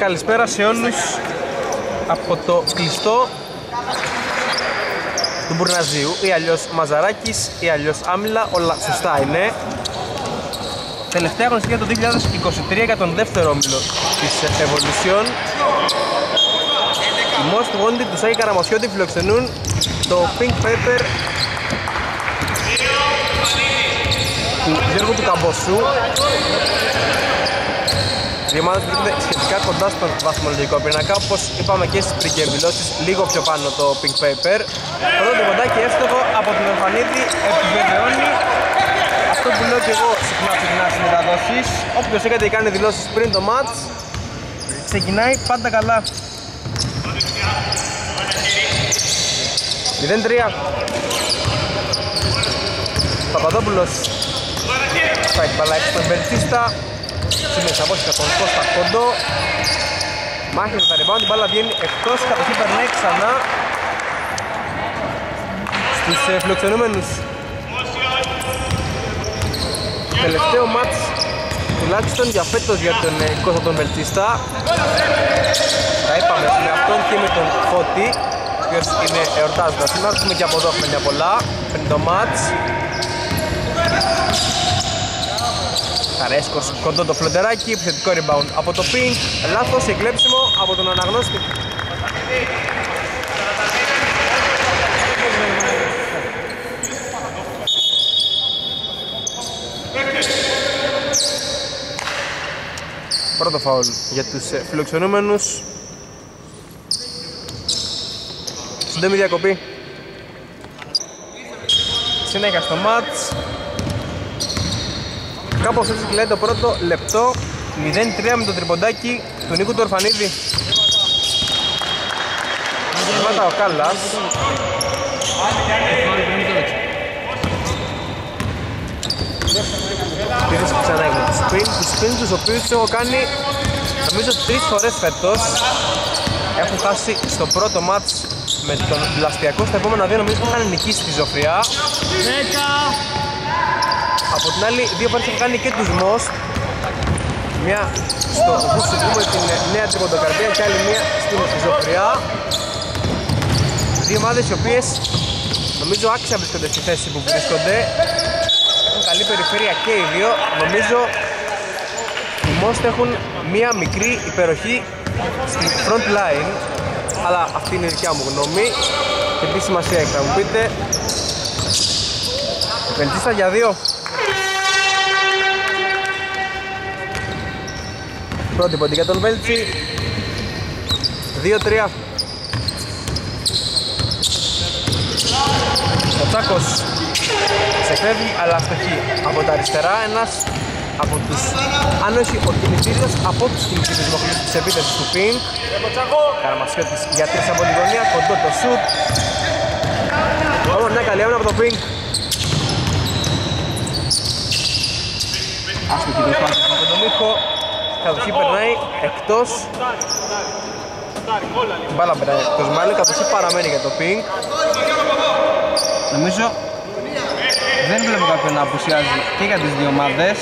καλησπέρα σε όλους από το κλειστό του Μπουρναζίου ή αλλιώς Μαζαράκης ή αλλιώς Άμυλα, όλα σωστά είναι. Τελευταία αγωνιστική το 2023 για τον δεύτερο όμιλο της Evolution. Οι Most Wanted του Σάκη Καραμοσιώτη φιλοξενούν το Pink Pepper του Γιώργου του Καμποσού οι ομάδες βρίσκονται σχετικά κοντά στον βαθμολογικό πίνακα. Όπως είπαμε και στις πρικεμβιλώσεις λίγο πιο πάνω το Pink Paper. Πρώτο το κοντάκι εύστοχο από την Ορφανίδη επιβεβαιώνει αυτό που λέω και εγώ συχνά συχνά στις μεταδόσεις όποιος έχετε κάνει δηλώσεις πριν το match ξεκινάει πάντα καλά. 0-3 Παπαδόπουλος. Θα εκπαλάξει τον Μπερτίστα Σήμερα από τον Κώστα Κοντό. Μάχης με τα rebound, την μπάλα βγαίνει εκτός, κατοχή περνάει ξανά. Στους ε, φιλοξενούμενους. Τελευταίο μάτς τουλάχιστον για φέτος για τον ε, Κώστα τον Μπελτσίστα Τα είπαμε με αυτόν και με τον Φώτη ο οποίος είναι εορτάζοντας. Σήμερα, πούμε και από εδώ χρόνια πολλά. Πριν το μάτς Καρέσκος κοντό το φλοντεράκι, επιθετικό rebound από το pink, λάθος εκλέψιμο από τον αναγνώστη. Πρώτο φαουλ για τους ε, φιλοξενούμενους. Συντόμη διακοπή. Συνέχεια στο μάτς. Κάπως έτσι λέει το πρώτο λεπτό 0-3 με το τριποντάκι του Νίκου του Ορφανίδη. Σταμάτα ο Κάλλας. Πήρες ξανά για τους spin Τους spin τους οποίους έχω κάνει νομίζω τρεις φορές φέτος. Έχουν χάσει στο πρώτο μάτς με τον Βλαστιακό Στα επόμενα δύο νομίζω είχαν νικήσει τη Ζωφριά. 10 από την άλλη, δύο φορές έχουν κάνει και τους Most Μια στο Βούσου πούμε την νέα τριποντοκαρδία και άλλη μια στην Ζωφριά Δύο ομάδες οι οποίες νομίζω άξια βρίσκονται στη θέση που βρίσκονται. Έχουν καλή περιφέρεια και οι δύο. Νομίζω οι Most έχουν μια μικρή υπεροχή στην front line αλλά αυτή είναι η δικιά μου γνώμη και τι σημασία έχει να μου πείτε. Βελτίστα για δύο Πρώτη πόντι για τον Βέλτσι 2-3 Ο Τσάκος ξεφεύγει αλλά αστοχεί από τα αριστερά. Ένας από τους αν όχι ο κινητήριος από τους κινητήριος μοχλούς της επίθεσης του Πιν Καραμασιώτης για τρεις από τη γωνία κοντό το σουτ. Όμως μια καλή άμυνα από το Πιν Άστοχη το σπάθος από τον Μίχο κατοχή περνάει εκτός. Μπάλα περνάει εκτός μάλλον, κατοχή παραμένει για το ping. Νομίζω δεν βλέπω κάποιον να απουσιάζει και για τις δύο ομάδες.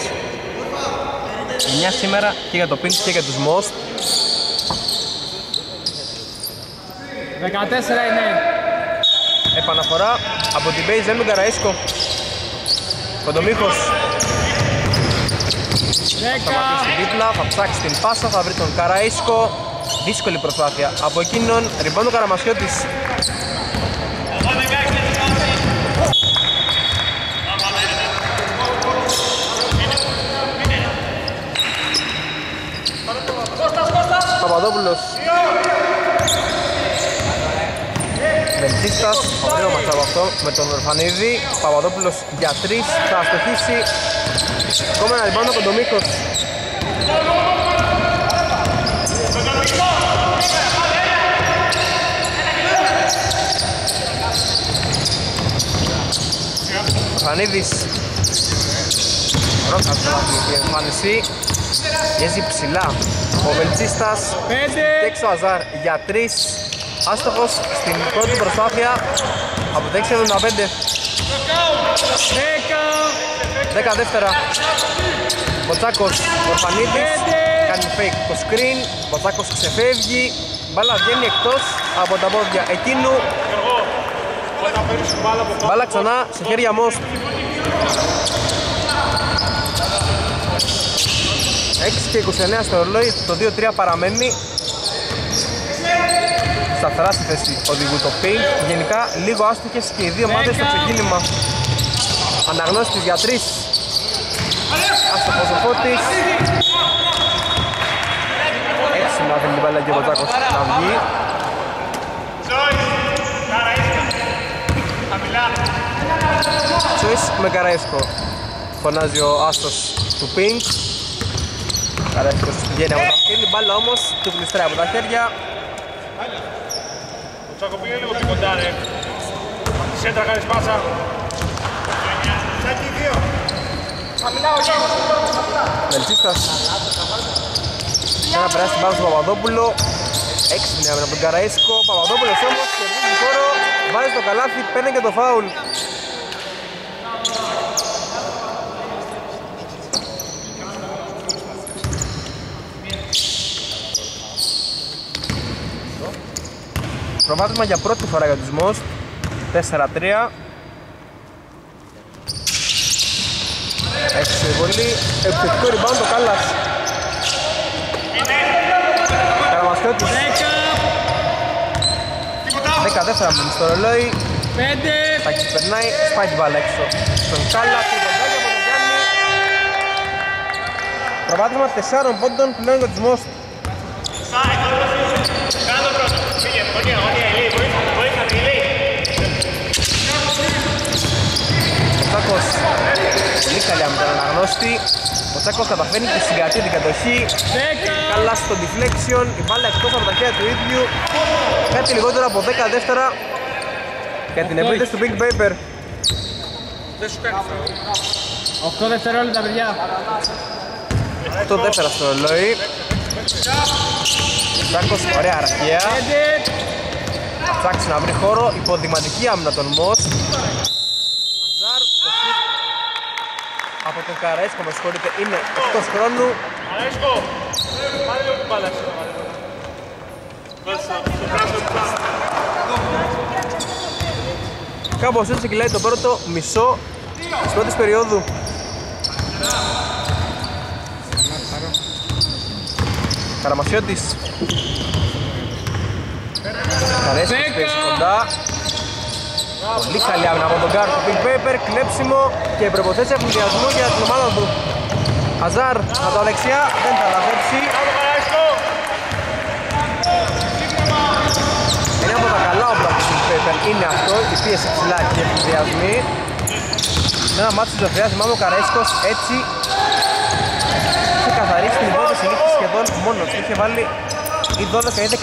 9 σήμερα και για το ping και για τους most. 14 είναι. Επαναφορά από την base Έμου Καραΐσκο Κοντομίχος θα πατήσει την δίπλα, θα ψάξεις την πάσα, θα βρεις τον Καραΐσκο Δύσκολη προσπάθεια από εκείνον, ριμπάν ο Καραμασιώτης Παπαδόπουλος. Βεντσίστας, ωραίο μας από αυτό με τον Ορφανίδη. Παπαδόπουλος για τρεις, θα αστοχίσει Ακόμα ένα ριμπάνω από τον Μίκος Ορφανίδης Ρώσα στο βαθμό η εμφάνιση Γέζει ψηλά. Ο Βελτσίστας. Και έξω Αζάρ για τρεις. Άστοχος στην πρώτη προσπάθεια. Από το 6.75 10 δεύτερα Μποτσάκος, Ορφανίδης κάνει fake το screen, ο Τσάκος ξεφεύγει, μπάλα βγαίνει εκτός από τα πόδια εκείνου. Μπάλα ξανά σε χέρια Μόστ. 6 και 29 στο ρολόι, το 2-3 παραμένει. Σταθερά στη θέση οδηγού το Pink. Γενικά λίγο άστοχες και οι δύο ομάδες στο ξεκίνημα. Αναγνώστης για τρεις. Άστοχος ο Φώτης. Έτσι να την μπάλα και ο Μποτζάκος να βγει. Τσουίς με Καραέσκο. Φωνάζει ο άστος του Pink. Καραέσκος βγαίνει από τα σκέλη, μπάλα όμως του γλιστράει από τα χέρια. Τσάκο πήγε λίγο πιο κοντά ρε. Σέντρα κάνεις πάσα. Τσάκη δύο. Μελτσίστας να περάσει την μπάλα στον Παπαδόπουλο. Έξυπνη άμυνα από τον Καραΐσκο Παπαδόπουλος όμως κερδίζει χώρο. Βάζει το καλάθι, παίρνει και το φάουλ. Προβάδισμα για πρώτη φορά για τους Most. 4-3 Έξι βολή, επιθετικό rebound το Κάλλας. Καραμασιώτης 10 δεύτερα μήνυ στο ρολόι. Πέντε. Τάκης περνάει, σπάει την μπάλα έξω στον Κάλλα, την ποντάκι από τον Γιάννη Προβάδισμα 4 πόντων πλέον για τους Most Κάνε το πρώτο. Πήγε, γωνία, γωνία, ηλί. Βοήθα, ηλί. Ο Τσάκος πολύ καλή άμυνα τον αναγνώστη. Ο Τσάκος καταφέρνει και συγκρατεί την κατοχή Δέκα. Καλά στο deflection, η μπάλα εκτός από τα χέρια του ίδιου. Κάτι λιγότερο από 10 δεύτερα. Για την Οκτώ. επίθεση του Big Paper. Οκτώ δευτερόλεπτα, παιδιά. 8 δεύτερα στο ρολόι Τσάκος, ωραία αραχεία Πέντε. Ψάξει να βρει χώρο, υποδηματική άμυνα των Μος Αζάρ, το σουτ από τον Καραέσκο με συγχωρείτε είναι εκτός χρόνου Αρέσκο. Πάρε λίγο την μπάλα. εσύ, πάρε λίγο. Δώσε το, το πράσινο του πράσινο. Κάπως έτσι κυλάει το πρώτο μισό της πρώτης περίοδου Καραμασιώτης Καρέσκος Δέκα. παίζει κοντά Πολύ καλή άμυνα από τον Γκάρ του Big Paper, κλέψιμο και προποθέσει ευνηδιασμού για την ομάδα του. Αζάρ από τα δεξιά, δεν θα λαθέψει Κάτω, Καρέσκο. Ένα από τα καλά όπλα του Big Paper είναι αυτό, η πίεση ψηλά και οι ευνηδιασμοί. Με ένα μάτι της Ζωφιάς, θυμάμαι ο Καρέσκος έτσι είχε καθαρίσει την υπόθεση νίκης σχεδόν μόνος. Του, είχε βάλει ή 12 ή 14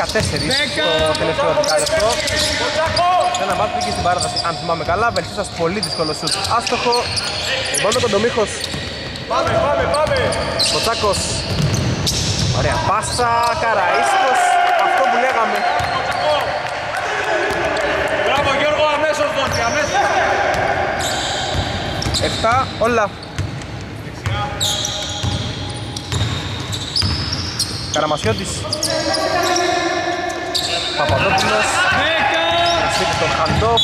στο τελευταίο δεκάλεπτο ένα μάτι πήγε στην παράταση, αν θυμάμαι καλά, βελτίστας πολύ δύσκολο σουτ. Άστοχο. Λοιπόν με τον Ντομίχος, Πάμε, πάμε, πάμε. Κοτσάκος Ωραία. Πάσα, Καραΐσκος, αυτό που λέγαμε. Μπράβο, Γιώργο, αμέσως δόση, αμέσως. 7 όλα. Καραμασιώτης. Παπαδόπουλος Δέκα. Σφίγγει τον Χαντόφ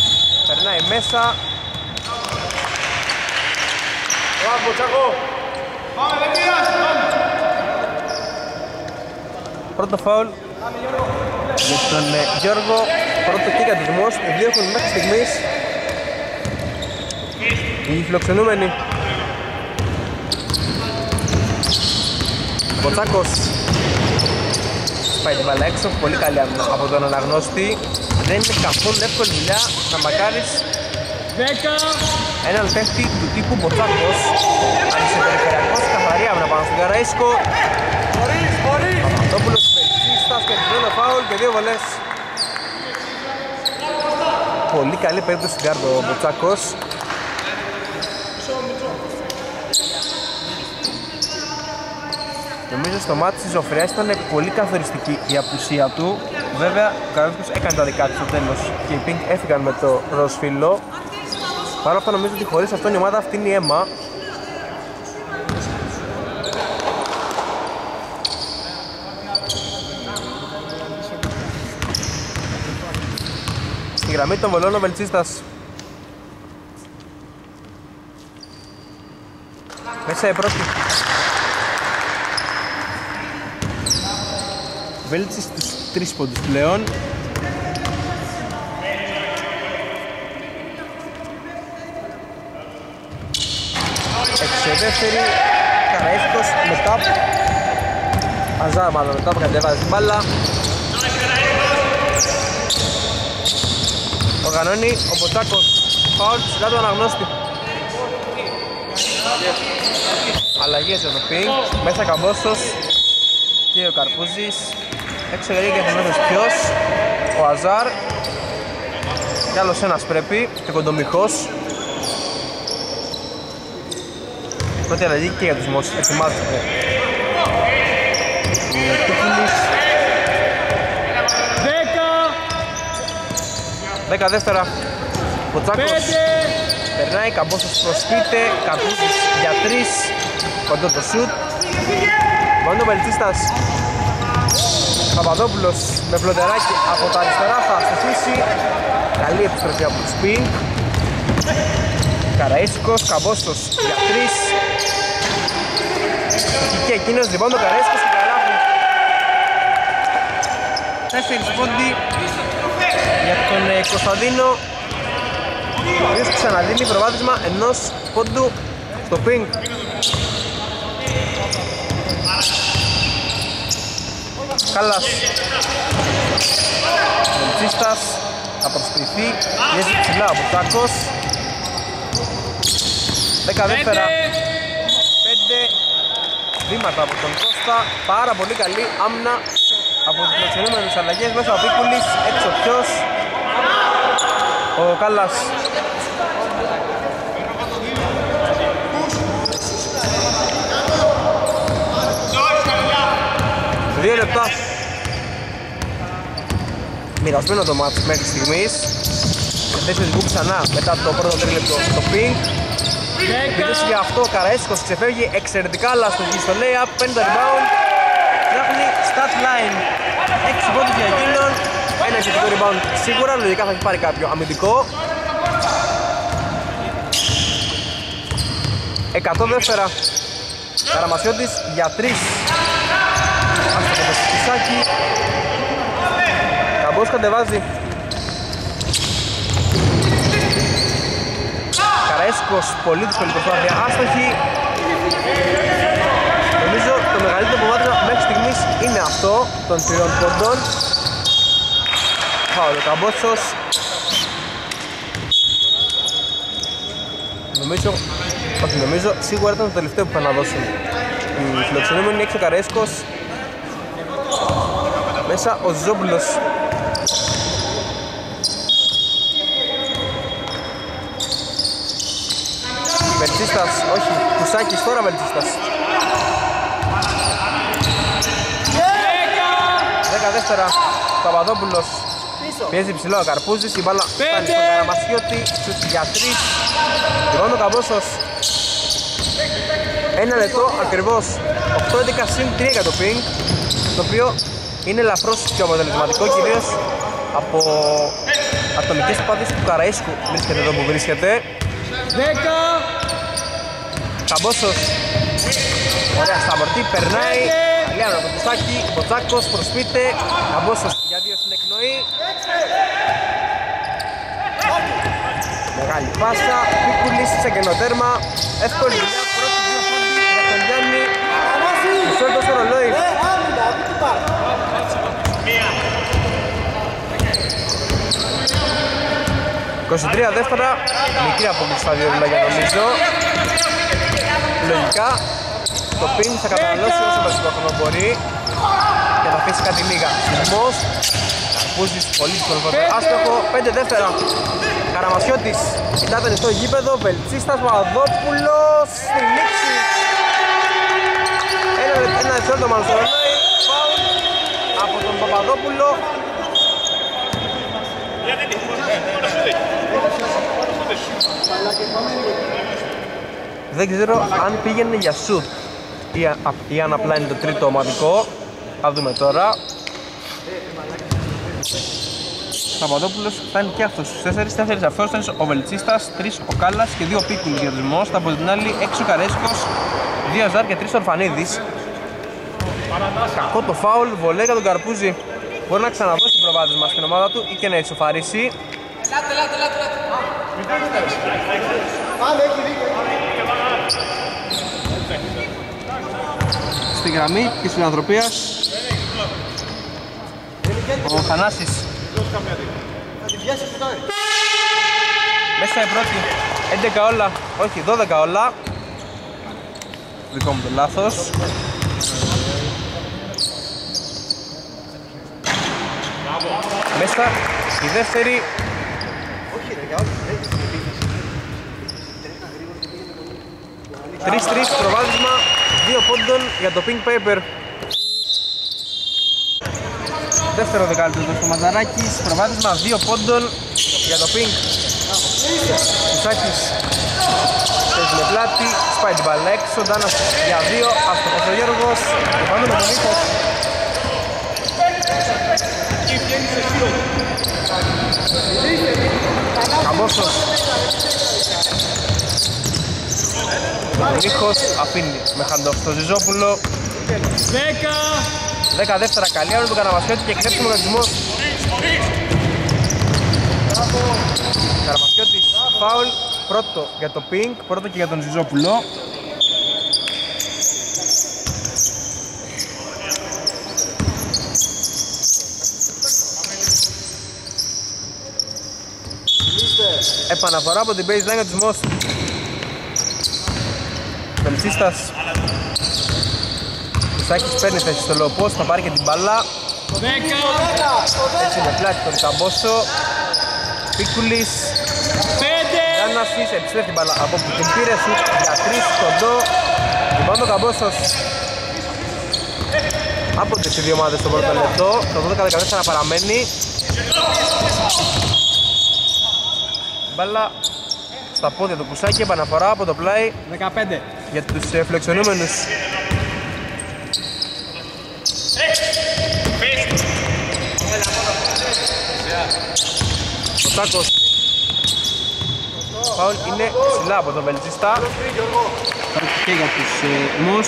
Περνάει μέσα. Μπράβο, Τσάκο. Πάμε, δεν πειράζει, πάμε. Πρώτο φάουλ. Για τον ε, Γιώργο. Πρώτο και για τους Μος. Οι δύο έχουν μέχρι στιγμής. Οι φιλοξενούμενοι. Μποτσάκος Πάει την μπάλα έξω, πολύ καλή άμυνα από τον αναγνώστη Δεν είναι καθόλου εύκολη δουλειά να μακάρεις Δέκα. έναν παίχτη του τύπου Μποτσάκος. Ανισοπεριφερειακός, καθαρή άμυνα πάνω στον Καραΐσκο Χωρίς, χωρίς. Παπαδόπουλος Βελτσίστας και την φάουλ και δύο βολές. Πολύ καλή περίπτωση στην κάρτα ο Μποτσάκος. Νομίζω στο μάτι της Ζωφριάς ήταν πολύ καθοριστική η απουσία του Βέβαια, ο Καραδίσκος έκανε τα δικά του στο τέλος και οι Pink έφυγαν με το ροσφύλλο. Παρ' αυτό νομίζω ότι χωρίς αυτόν η ομάδα αυτή είναι η αίμα. Στη γραμμή των βολών ο Βελτσίστας Μέσα η πρώτη. Βέλτσις τρεις πόντους πλέον. Έξω δεύτερη. Καραΐσκος μετά. Αζάρ μάλλον μετά που κατεβάζει την μπάλα. Οργανώνει ο Ποτσάκος. Φάουλ ψηλά του αναγνώστη. Αλλαγές για το πινκ. Μέσα Καμπόσος και ο Καρπούζης. Έξω γερή και θεμμένος ποιος. Ο Αζάρ. Κι άλλος ένας πρέπει. Και κοντομιχός. Πρώτη αλλαγή και για τους Μόσους. Ετοιμάζεται. Ο Κούκουλης. 10, 10 δεύτερα. Ποτσάκος 5, περνάει, Καμπόσος προσπίτε, Καρπούζης για 3. Κοντό το σουτ. Μόνο ο Βελτσίστας. Παπαδόπουλος με φλωτεράκι από τα αριστερά θα αστοχίσει. Καλή επιστροφή από τους Πινκ. Καραΐσκος, Καμπόσος για 3. Και εκείνος λοιπόν το Καραΐσκος και καλάθι. 4 πόντι για τον ε, Κωνσταντίνο ο οποίος ξαναδίνει προβάδισμα ενός πόντου στο πινκ. Κάλλας Μελτσίστας θα προσποιηθεί πιέζει ψηλά από Τάκος. 10 δεύτερα 5 βήματα από τον Κώστα. Πάρα πολύ καλή άμυνα από τις φιλοξενούμενες αλλαγές μέσα ο Πίκουλης έξω ποιος. Ο Κάλλας. Δύο λεπτά Μοιρασμένο το μάτς μέχρι στιγμής. Σε θέση του ξανά μετά το πρώτο τρίλεπτο στο ping. Επίθεση για αυτό ο Καραέσκος ξεφεύγει εξαιρετικά αλλά στο στο layup παίρνει το rebound. Φτιάχνει stat line 6 πόντους για εκείνον. Ένα εξαιρετικό rebound σίγουρα, λογικά θα έχει πάρει κάποιο αμυντικό. 100 δεύτερα. Καραμασιώτης για 3 Άστοχο το σκισάκι Καμπός κατεβάζει. Καραέσκος πολύ δύσκολη προσπάθεια. Άστοχη. Νομίζω το μεγαλύτερο προβάδισμα μέχρι στιγμής είναι αυτό των τριών πόντων. Φάουλ ο Καμπόσος. Νομίζω, όχι νομίζω, σίγουρα ήταν το τελευταίο που θα να δώσουν. Οι φιλοξενούμενοι έξω ο Καρέσκος. Μέσα ο Ζόμπουλος Βελτσίστας, όχι, Κουσάκης τώρα Βελτσίστας 10 δεύτερα, Παπαδόπουλος. Πιέζει ψηλό ο Καρπούζης, η μπάλα φτάνει στον Καραμασιώτη, σουτ για 3 Λοιπόν ο Καμπόσος Ένα λεπτό ακριβώς. 8-11 συν 3 για το ping Το οποίο είναι ελαφρώς πιο αποτελεσματικό κυρίως από ατομικές πάθειες του Καραΐσκου βρίσκεται εδώ που βρίσκεται. 10, Καμπόσος Ωραία σταυρωτή, περνάει. Πέντε. Καλή άνω το κουστάκι, Μποτσάκος προσπίτε Καμπόσος για δύο στην εκνοή. Μεγάλη πάσα, Πίκουλης σε κενό τέρμα Εύκολη δουλειά, πρώτη δύο πόντι για τον Γιάννη. Μισό λεπτό στο ρολόι. «23 δεύτερα, μικρή απόκληση στα δύο ρουλάγια νομίζω Λογικά το πιν θα καταναλώσει όσο περισσότερο χρόνο μπορεί και θα αφήσει κάτι λίγα. Σεισμός, Καρπούζης, πολύ δύσκολο φωτό. Άστοχο, 5 δεύτερα. Καραμασιώτης, κοιτάτε στο γήπεδο, Βελτσίστας, Παπαδόπουλος, στη λήξη. Ένα, λεπτό- ένα δευτερόλεπτο μάλλον στο ρολόι, φάουλ από τον Παπαδόπουλο. Δεν ξέρω αν πήγαινε για σουτ ή, α- ή αν απλά είναι το τρίτο ομαδικό. Θα δούμε τώρα. Παπαδόπουλος φτάνει και αυτός στους 4, 4 αυτός, 4 ο Βελτσίστας, 3 ο Κάλλας και 2 ο Πίκουλης για τους Μόστα. Από την άλλη 6 ο Καρέσκος, 2 ο Ζάρ και 3 ο Ορφανίδης. Κακό το φάουλ, βολέ για τον Καρπούζη. Μπορεί να ξαναδώσει προβάδισμα στην ομάδα του ή και να ισοφαρίσει. Πάμε, έχει δίκιο. Στη γραμμή της φιλανθρωπίας ο Θανάσης Θα τη πιάσει φυτάρι. μέσα η πρώτη 11 όλα, όχι 12 όλα δικό μου το λάθος μέσα η δεύτερη Όχι ρε, για όχι. ρε. 3-3 προβάδισμα 2 πόντων για το Pink Paper. Δεύτερο δεκάλεπτο του Μαζαράκης προβάδισμα 2 πόντων για το Pink. Κουσάκης παίζει με πλάτη, σπάει την μπάλα έξω, Ντάνας για 2, άστοχος ο Γιώργος. Και πάμε με τον Νίκο. Καμπόσος Ο Νίκος αφήνει με χαντόφ στο Ζιζόπουλο. 10 δεύτερα καλή ώρα του Καραμασιώτη και κλέψιμο γρατισμός Καραμασιώτης φάουλ πρώτο για το Pink, πρώτο και για τον Ζιζόπουλο. Επαναφορά από την baseline για τους Μος Μελτσίστας Κουσάκης παίρνει θέση στο low post, θα πάρει και την μπάλα. Έτσι με πλάτη τον Καμπόσο. Πίκουλης. Γιάννασης επιστρέφει την μπάλα από που την πήρε σου για τρεις κοντό. Λοιπόν ο Καμπόσος. Από τις δύο ομάδες στο πρώτο λεπτό. Το 12-14 παραμένει. Μπάλα στα πόδια του Κουσάκη, επαναφορά από το πλάι. 15. Για τους ε, φλεξονούμενους. Ο Τάκος. Φάουλ είναι ψηλά από τον Βελτζιστά και για τους ε, Μος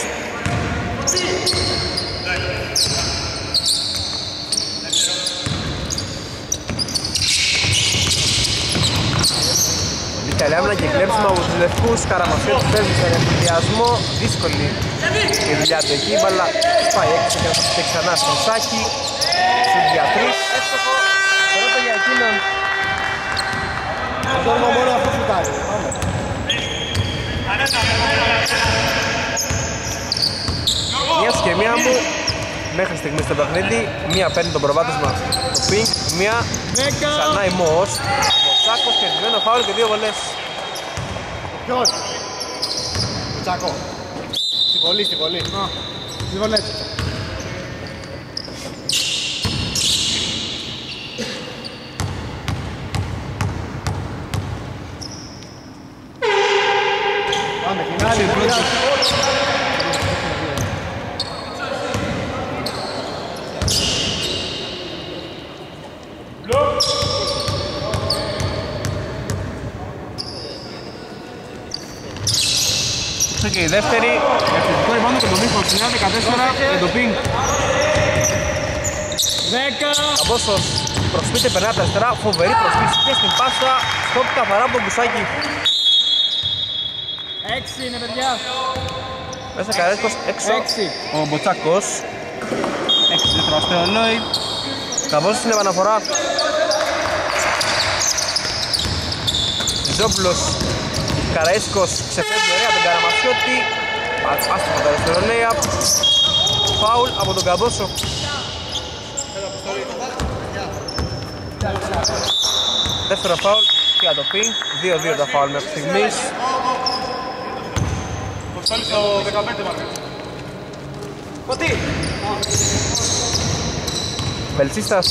Καλή άμυνα και κλέψιμο από τους λευκούς Καραμασιώτης παίζουν σε ενθουσιασμό Δύσκολη η δουλειά του εκεί Μπαλά πάει έξω και θα και ξανά στον Σάκη Στην για τρεις Εύστοχο Πρώτο για εκείνον Γιώργο μόνο αυτό φυτάρι. Πάμε. Μια σκεμία μου Μέχρι στιγμής στο παιχνίδι Μία παίρνει το προβάδισμα το Pink Μία ξανά η Μος Ο Σάκος κερδισμένο φάουλ και δύο βολές Ποιος; Τσακό. Στη βολή, στη βολή. Στη βολέτη. Πάμε, την άλλη, την άλλη. Έξω και η δεύτερη. Ευθυντικό rebound και το Μίχο 9-14 για το Pink 10. Καμπόσος προσπίτε περνάει από τα αριστερά, φοβερή προσπίση και στην πάσα Στόπ καθαρά από τον Κουσάκη 6 είναι παιδιά. Μέσα Καρέσκος έξω. 6. ο Μποτσάκος. 6 δεύτερο αστέο Λόι Καμπόσος στην επαναφορά. Ζόπουλος Καραΐσκος ξεφεύγει. ωραία τον Καραμασιώτη Άστοχο το αριστερό layup Φάουλ από τον Καμπόσο Δεύτερο φάουλ και για το Pink 2-2 τα φάουλ μέχρι στιγμής. Αποστόλη στο 15 μάλλον. Βελτσίστας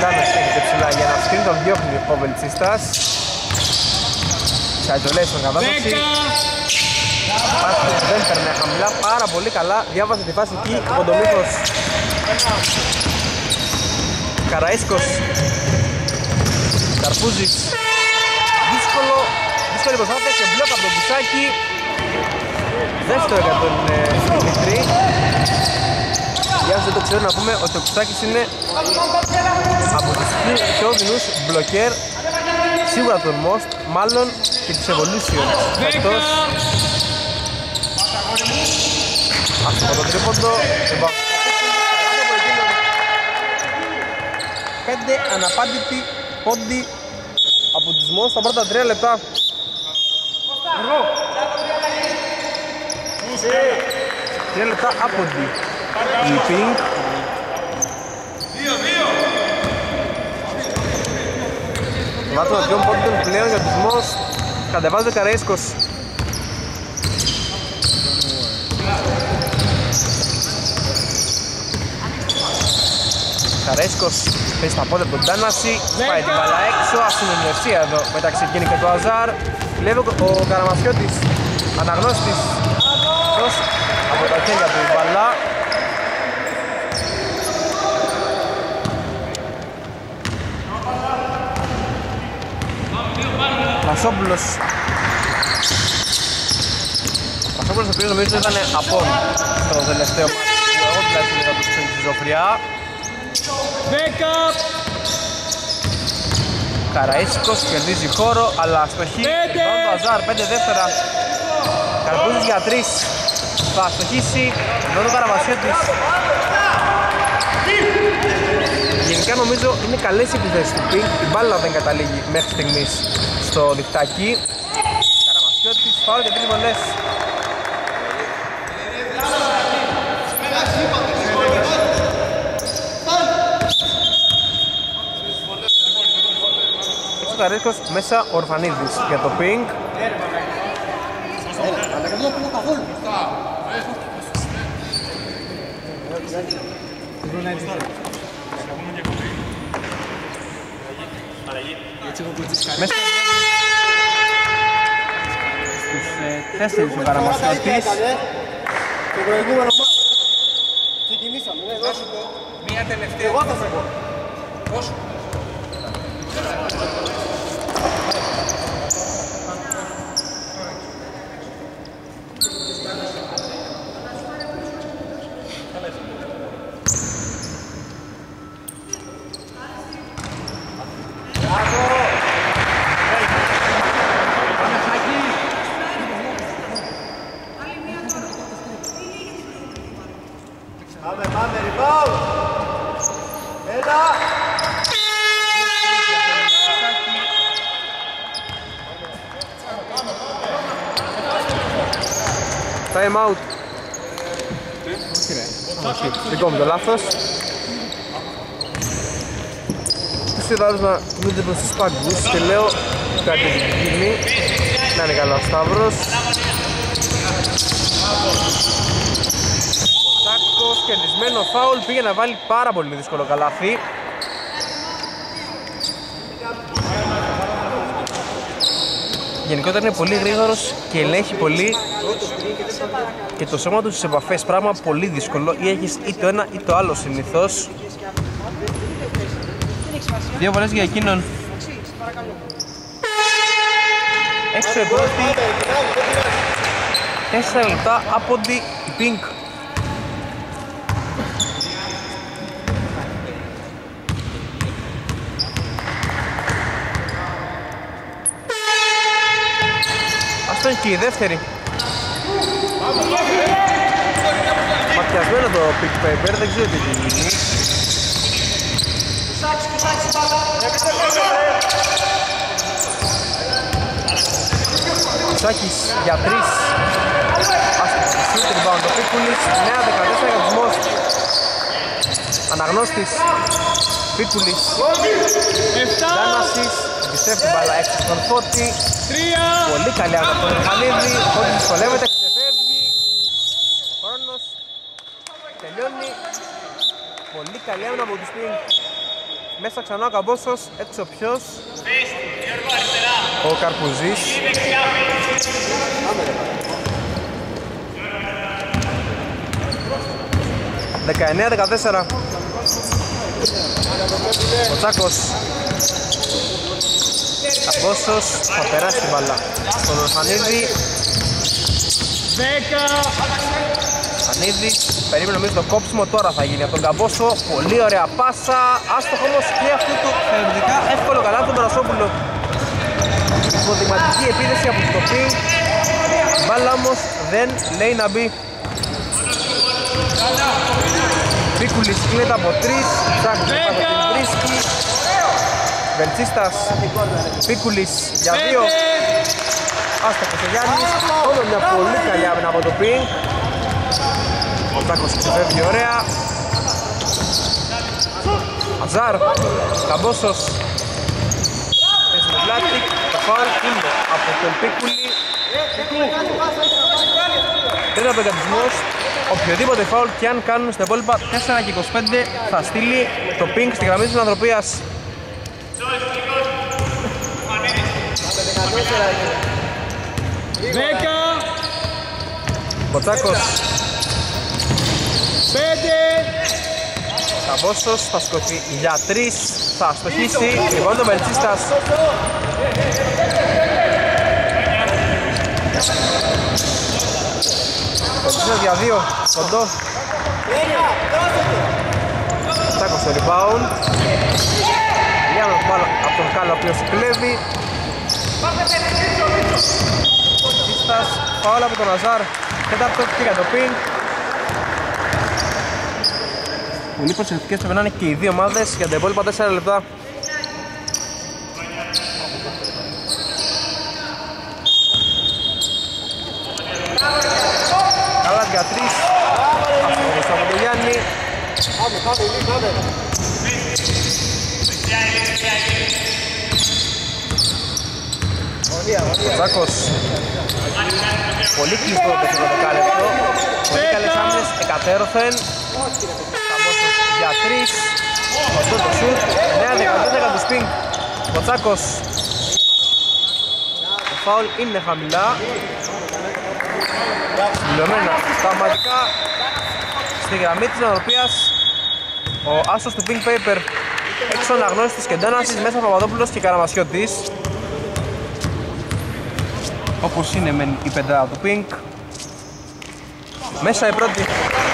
Κάνος έχετε ψηλά για να σκρίνει τον διώχνει ο Βελτσίστας Σαϊτολέης κατάσταση Πάση δεν περνάει χαμηλά, πάρα πολύ καλά. Διάβασε τη φάση εκεί ο Κοντομίχος Καραΐσκος Καρπούζης. Δύσκολο, δύσκολη προσπάθεια και μπλοκ από τον Κουσάκη Δεύτερο για τον ε, Δημητρή. Για όσους δεν το ξέρουν να πούμε ότι ο Κουσάκης είναι από τους πιο δεινούς μπλοκέρ σίγουρα τον Most, μάλλον και της Evolution. Φέτος αυτό το τρίποντο Πέντε αναπάντητοι πόντι από τους Most στα πρώτα τρία λεπτά. Τρία λεπτά άποντι η Pink Βάζω των δυο πόντων πλέον για τους Μος. Κατεβάζει ο Καρέσκος. Καρέσκος παίζει στα πόδια από τον Τάναση. Πάει την μπαλά έξω, ασυνεννοησία εδώ. Μεταξύ εκείνη και του Αζάρ. Λέει ο Καραμασιώτης, αναγνώστης Αυτός από τα χέρια του η μπαλά Πασόπουλος Πασόπουλος ο οποίος νομίζω ήταν απόν στο τελευταίο μάτι που εγώ τουλάχιστον είδα τους στη Ζωφριά. Backup! Καραΐσικος κερδίζει χώρο αλλά αστοχή Ριμπάουν το Αζάρ 5 δεύτερα. Καρπούζης για 3 θα αστοχίσει εδώ το Καραβασιώτης Γενικά νομίζω είναι καλές οι επιθέσεις του Pink η μπάλα δεν καταλήγει μέχρι στιγμής στο δικτάκι Καραβασιώτης φάουλ και τρεις βολές Καρίσκος μέσα Ορφανίδης για το Pink Αλλά και δεν πήγα καθόλου. Μέσα στους ε, τέσσερις ο Καραμασιώτης Το προηγούμενο μάτι. Ξεκινήσαμε, ναι, δώσε το. Μία τελευταία Εγώ θα σε πω. Πάμε, πάμε, rebound. Ένα. Time out. Όχι, δικό μου το λάθος. Τους άλλους να κινούνται προς τους πάγκους και λέω κάτι την κοινή να είναι καλά ο Σταύρος. Τάκος, κερδισμένο φάουλ, πήγε να βάλει πάρα πολύ δύσκολο καλάθι Γενικότερα είναι πολύ γρήγορος και ελέγχει πολύ και το σώμα του στις επαφές, πράγμα πολύ δύσκολο. Ή έχεις ή το ένα ή το άλλο συνήθως. Δύο φορές για εκείνον. Έξω η πρώτη Τέσσερα λεπτά από την Pink και η δεύτερη. Ματιασμένο το pick paper, δεν ξέρω τι έχει γίνει Σάκης για τρεις. Αστοχή rebound το Πίκουλης Νέα 14 για τους Μος Αναγνώστης Πίκουλης. Δάνασης Επιστρέφει την μπάλα έξω στον Φώτη. Πολύ καλή από τον Ρουφανίδη Φώτης δυσκολεύεται, ξεφεύγει. Ο χρόνος. Τελειώνει. Πολύ καλή άμυνα από τους Pink Μέσα ξανά ο Καμπόσος, έξω ποιος. Ο Καρπουζής. Δεκαεννέα, δεκατέσσερα. Ο Τσάκος Καμπόσος θα περάσει την μπαλά. Στον Ορφανίδη Φανίδης, περίμενε νομίζω το κόψιμο τώρα θα γίνει από τον Καμπόσο. Πολύ ωραία πάσα, άστοχο όμως και αυτού του θεωρητικά εύκολο καλά τον Παρασόπουλο Υποδηματική επίθεση από το πι Μπάλα όμως δεν λέει να μπει. Πίκουλης κλείνεται από τρεις, ψάχνει πάντα την βρίσκει Βελτσίστας, Πίκουλης για δύο. Άστοχος ο Γιάννης, όλο μια πολύ καλή άμυνα από το πι Ο Τάκος ξεφεύγει ωραία. Αζάρ, Καμπόσος. Παίζει με πλάτη, το φάουλ είναι από τον Πίκουλη. Τρίτο απεγκατισμός Οποιοδήποτε φάουλ και αν κάνουν στα υπόλοιπα 4 και 25 θα στείλει το ping στη γραμμή της ανθρωπίας Δέκα, Μποτσάκος πέντε, Καμπόσος θα σκοθεί για 3 θα στοχίσει λοιπόν το Μπελτσίστας Μποτσίστας για 2 κοντό. Μποτσάκος στο rebound. Λιάμε μπάλα από τον Κάλλο ο οποίος κλέβει Μποτσίστας φάουλ από τον Αζάρ τέταρτο και για το πιν Πολύ προσεκτικές πρέπει να είναι και οι δύο ομάδες για τα υπόλοιπα 4 λεπτά. Καλά για τρεις. Αυτός από τον Γιάννη. Πάμε, πάμε, Ηλί, πάμε. Ωραία, ωραία. Ο Τσάκος. Πολύ κλειστό το πρώτο δεκάλεπτο. Πολύ καλές άμυνες εκατέρωθεν. Καμπόσος για τρεις. Αυτό το σουτ. Νέα δεκατέτακα τους σπιν. Ο Τσάκος. Το φάουλ είναι χαμηλά. Συμπληρωμένα σταματικά στη γραμμή της νοοτροπίας ο άσος του Pink Paper έξω αναγνώστης και εντόνασης μέσα Παπαδόπουλος και Καραμασιώτης όπως είναι μεν η πεντάδα του Pink. Μέσα η πρώτη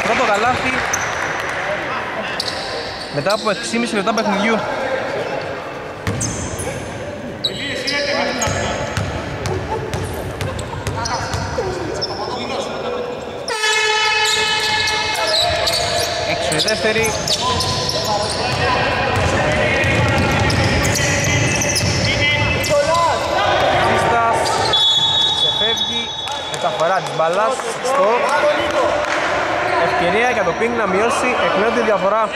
πρώτο καλάθι. Μετά από 6,5 λεπτά παιχνιδιού. Έξω η δεύτερη Σύστας ξεφεύγει μεταφορά της μπαλάς στο ευκαιρία για το Pink να μειώσει εκ νέου τη διαφορά.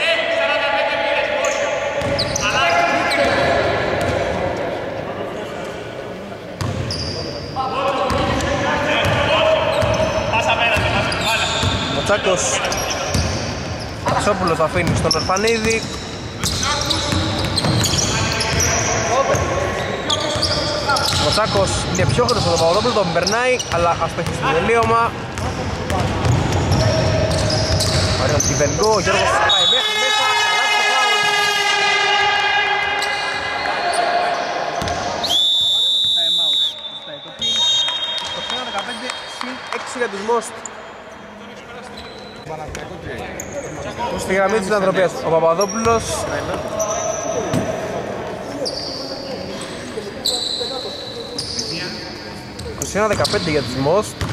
Ο Τσάκος Αξόπουλος θα αφήνει στον Ορφανίδη Ο Τσάκος είναι πιο χρόνο στον Παπαδόπουλο, τον περνάει, αλλά αστοχή στο τελείωμα. Ωραίο κυβερνικό, ο Γιώργος πάει μέχρι μέσα, καλά το φάουλ. Time out. Ζητάει το πι. 21-15 συν 6 για τους Most. Στη γραμμή της ανθρωπίας, ο Παπαδόπουλος Ένα 15 για τους Most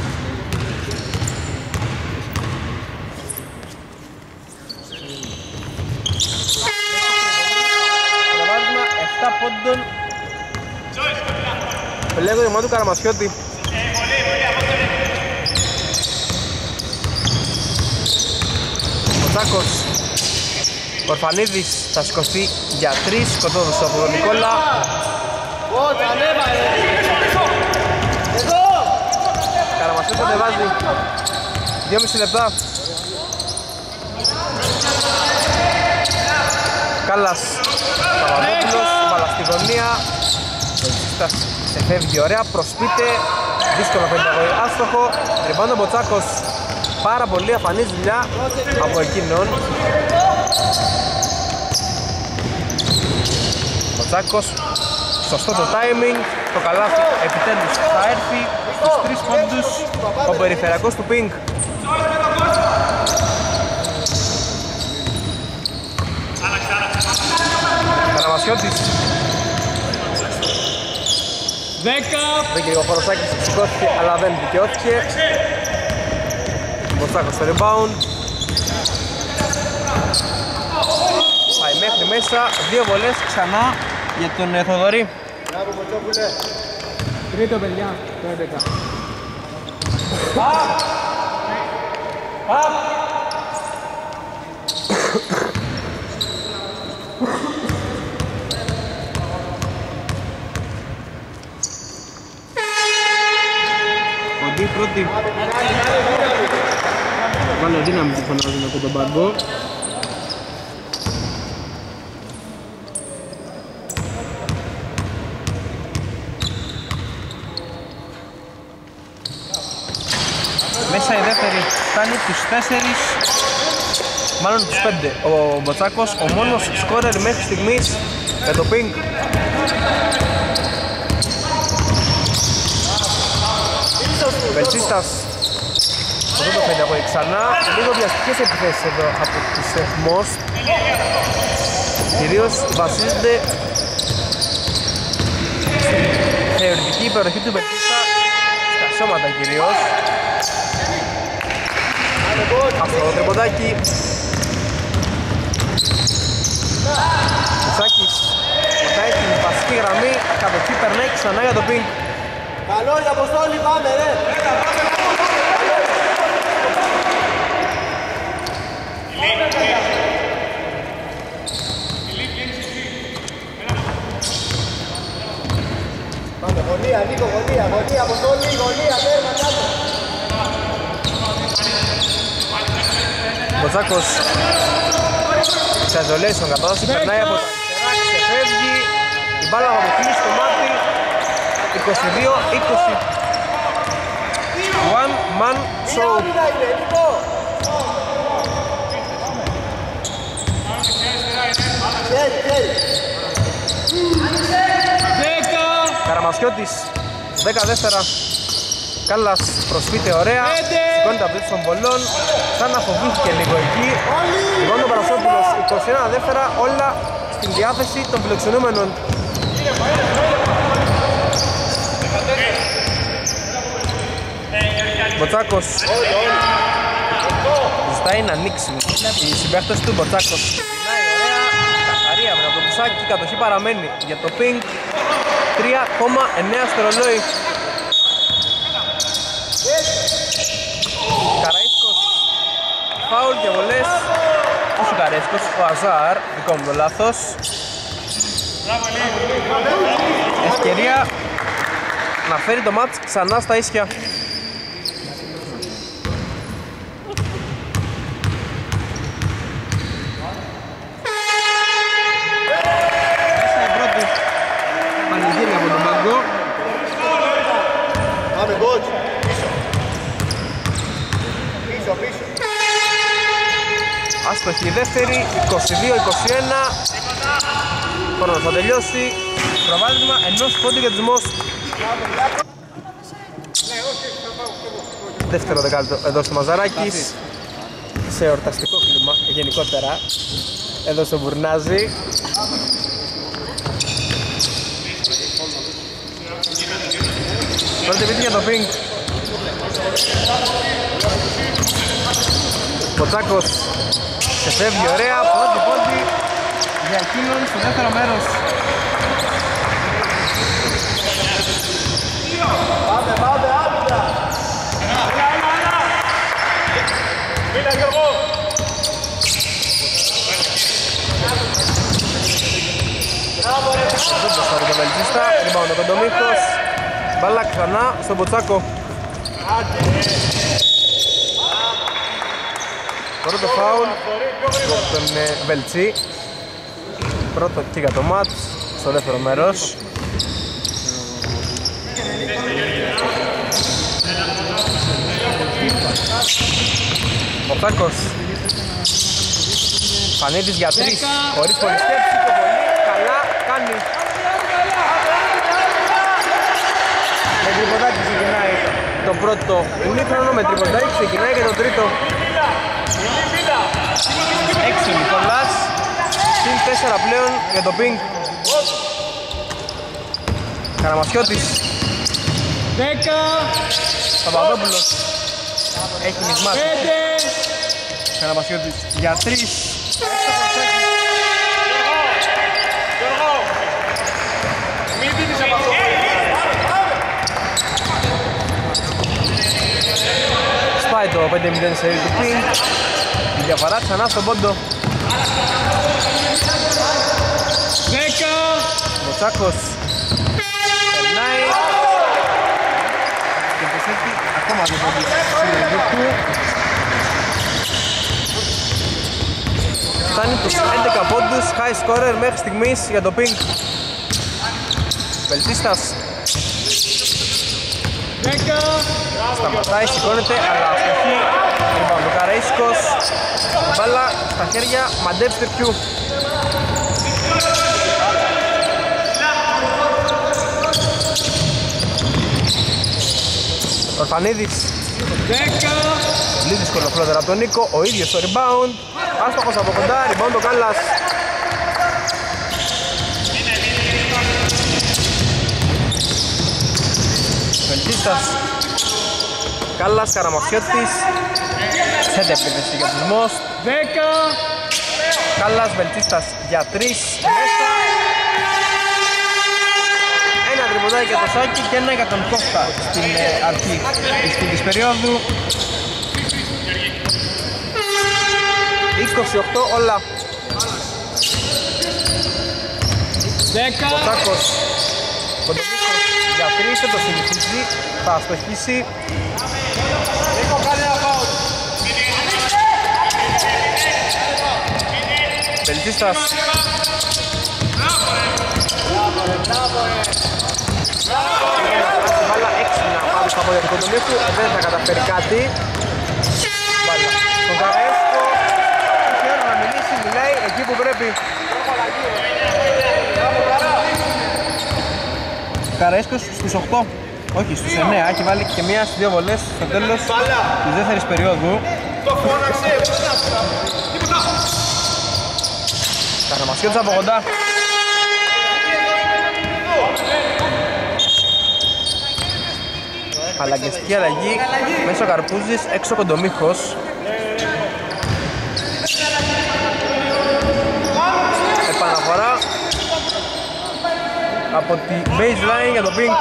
Προβάδισμα 7 πόντων Πελέγω η ομάδα του Καραμασιώτη Ο Τσάκος Ορφανίδης θα σηκωθεί για 3 σκοτώδους από τον Νικόλα Ω, τα ανέβα, ρε. Εδώ. Καραμασιώτης ανεβάζει 2,5 λεπτά. Κάλλας Παπαδόπουλος, μπαλά στη γωνία Βελτσίστας σε φεύγει ωραία, προσπίτε Δύσκολο πενταγωγή, άστοχο. Ριμπάνω Μποτσάκος. Πάρα πολύ αφανής δουλειά από εκείνον. Μποτσάκος Σωστό το timing, το καλάθι επιτέλους θα έρθει στους τρεις πόντους ο περιφερειακός του Pink. Καραμασιώτης Δέκα. Βρήκε ο Φοροσάκης, σηκώθηκε αλλά δεν δικαιώθηκε. Μποτσάκος στο rebound. Πάει μέχρι μέσα, δύο βολές ξανά για τον ε, Θοδωρή. Μπράβο, Κοτσόπουλε. Τρίτο παιδιά. Το 11. Κοντή πρώτη. Βάλε δύναμη που φωνάζουν από τον παγκό. Μέσα η δεύτερη φτάνει τους 4 μάλλον τους 5 ο Μποτσάκος ο μόνος σκόρερ μέχρι στιγμής για το Pink Βελτσίστας αυτό το φαίνεται από εκεί ξανά. Λίγο βιαστικές επιθέσεις εδώ από τους εθμός κυρίως βασίζονται στη θεωρητική υπεροχή του Βελτσίστα στα σώματα κυρίως αυτό το τριποντάκι Κουτσάκης πατάει την βασική γραμμή κατοχή περνάει ξανά για το πινκ Καλός για Αποστόλη, πάμε ρε. Πάμε, γωνία, Νίκο, γωνία, γωνία, Αποστόλη, γωνία, τέρμα, κάτω. Μποτσάκος σε isolation κατάσταση περνάει από τα αριστερά, ξεφεύγει η μπάλα θα αποκλείσει το μάτι 22-20 One man Τι show άμυνα είναι, Νίκο. Χέρι, χέρι. Δέκα. Καραμασιώτης 10 δεύτερα Κάλλας προσπίτε ωραία Πέντε. Σηκώνει τα πλήτη των πολλών Σαν να φοβήθηκε λίγο εκεί. Λοιπόν ο Παρασόπουλος 21 δεύτερα όλα στην διάθεση των φιλοξενούμενων. Μποτσάκος. Ζητάει να ανοίξει Οι συμπαίχτες του Μποτσάκος. Ξεκινάει ωραία. Καθαρή άμυνα από το Μπουσάκι Η κατοχή παραμένει για το Pink. 3,9 στο ρολόι Καραΐσκος Φάουλ και βολές. Όχι ο Καραΐσκος, ο Αζάρ Δικό μου το λάθος. Ευκαιρία να φέρει το μάτς ξανά στα ίσια Μέσα η πρώτη πανηγύρια από τον Παγκό Πάμε, coach. Πίσω, πίσω. Άστοχη η δεύτερη, 22-21 Χρόνος θα τελειώσει. Προβάδισμα ενός πόντου για τους Μος. Δεύτερο δεκάλεπτο εδώ στο Μαζαράκης. Σε εορταστικό κλίμα γενικότερα. Εδώ στο Βουρνάζι Πρώτη βήτη για το Pink. Ποτσάκος σε φεύγει ωραία, πρώτη πόντι για εκείνον στο δεύτερο μέρος. Πάμε, πάμε, άμυνα. Μίλα Γιώργο. Δεν το στάρει το Βελτίστα, rebound από τον Μίχος. Μπάλα ξανά στον Ποτσάκο. Πρώτο φάουλ. Τον ε, Βελτσί. Πρώτο και για το μάτς στο δεύτερο μέρος. Ο Τάκος Φανίτης για τρεις χωρίς πολύ σκέψη το πολύ καλά κάνει. Με τρυποντάκι ξεκινάει το πρώτο ημίχρονο, με τρυποντάκι ξεκινάει και το τρίτο. Έξι Νικολάς, συν τέσσερα πλέον για το πινκ. Καραμασιώτης, 10, Παπαδόπουλος, έχει μισμάσει. 5, Καραμασιώτης για τρεις. Γιώργο, μην δίνεις από αυτό. Σπάει το 5-0 σε του πινκ. Η διαφορά ξανά στον πόντο. 10, Ο Τσάκος περνάει και προσθέτει ακόμα δύο πόντους στη συλλογή του. Φτάνει τους 11 πόντους, high scorer μέχρι στιγμής για το pink. Βελτίστας 10, σταματάει, σηκώνεται, αλλά αστοχή. Λοιπόν, το Καραΐσκος, μπάλα στα χέρια, μαντέψτε ποιου. Ορφανίδης. 10, Πολύ δύσκολο φλότερ από τον Νίκο, ο ίδιος το rebound. Άστοχος από κοντά, rebound ο Κάλλας. Βελτίστας. Κάλλας, Καραμοσιώτης Σέντε επίθεση για τους Μος 10, Κάλλας, Βελτίστας για τρεις. Μέσα. Ένα τριποντάκι για το Σάκη και ένα για τον Κώστα στην ε, αρχή της- της περίοδου. 28 όλα. 10, Τσάκος Κοντομίκος για τρεις δεν το συνηθίζει Θα αστοχίσει Βελτίστας Βάλα έξι να πάμε στα πόδια του Κοντομίκου Δεν θα καταφέρει κάτι. Βάλα. Τον Καραέσκο Έχει ώρα να μιλήσει, μιλάει εκεί που πρέπει. Καρέσκος στους 8 όχι στους 9, έχει βάλει και μία στις δύο βολές στο τέλος της δεύτερης περίοδου. Το φώναξε, Καραμασιώτης από κοντά Αλλαγιστική αλλαγή μέσω Καρπούζης, έξω Κοντομίχος Επαναφορά από τη baseline για το pink.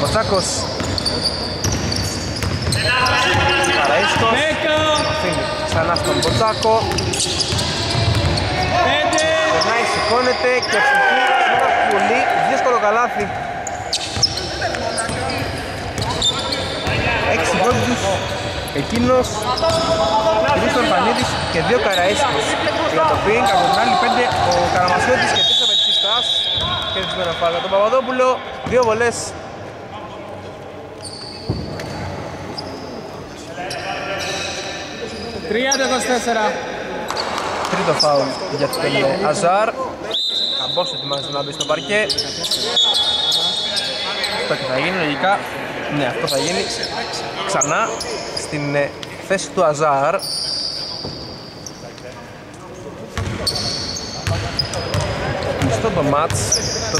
Μοτσάκος Καραΐσκος 10, Αφήνει ξανά στον Μποτσάκο 5, Περνάει, σηκώνεται και ευτυχεί σε ένα πολύ δύσκολο καλάθι. Έξι πόντους, εκείνος, τρεις Ορφανίδης και δύο Καραΐσκος. Για το πινκ, από την άλλη πέντε ο Καραμασιώτης και τρεις ο Μετσιστάς. Και την φάγα τον Παπαδόπουλο, δύο βολές. Τριάντα 24. Τρίτο φάουλ για τον ε, Αζάρ. Καμπός ετοιμάζεται να μπει στο παρκέ. Αυτό και θα γίνει λογικά. Ναι, αυτό θα γίνει ξανά στην ε, θέση του Αζάρ. Κλειστό το μάτς. Το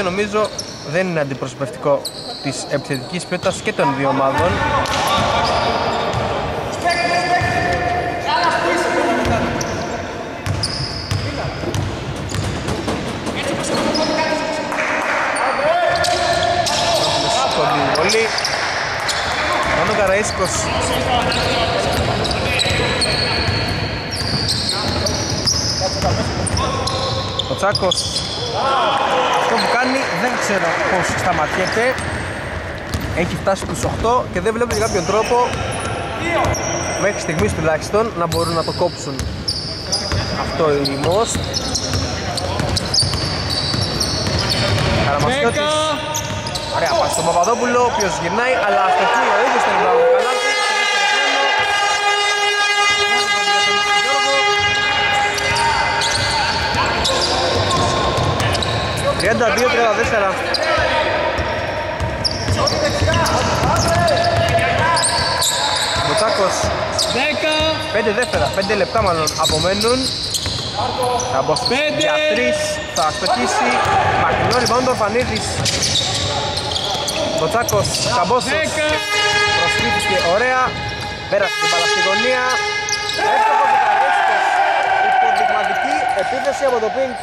30-32 νομίζω δεν είναι αντιπροσωπευτικό της επιθετικής ποιότητας και των δύο ομάδων. Κοντή βολή. Μόνο Καραΐσκος. Ο Τσάκος. Αυτό που κάνει δεν ξέρω πώς σταματιέται. Έχει φτάσει στους 8 και δεν βλέπω για κάποιον τρόπο μέχρι στιγμής τουλάχιστον να μπορούν να το κόψουν αυτό η Most. 10, Καραμασιώτης Ωραία πάση στον Παπαδόπουλο, ο οποίος γυρνάει, αλλά στο κύριο ίδιος τον Ιμπράβο καλά. Τριάντα δύο, τριάντα τέσσερα. Πέντε δεύτερα, πέντε λεπτά μάλλον απομένουν. Θα μπω για τρεις, θα ασκοτήσει. Μακρινό rebound ο Φανίδης. Μποτσάκος, Καμπόσος. Δέκα. Προσκλήθηκε ωραία. Πέρασε την μπάλα στη γωνία. Εύστοχος ο Καρέσκος Υποδειγματική επίθεση από το Pink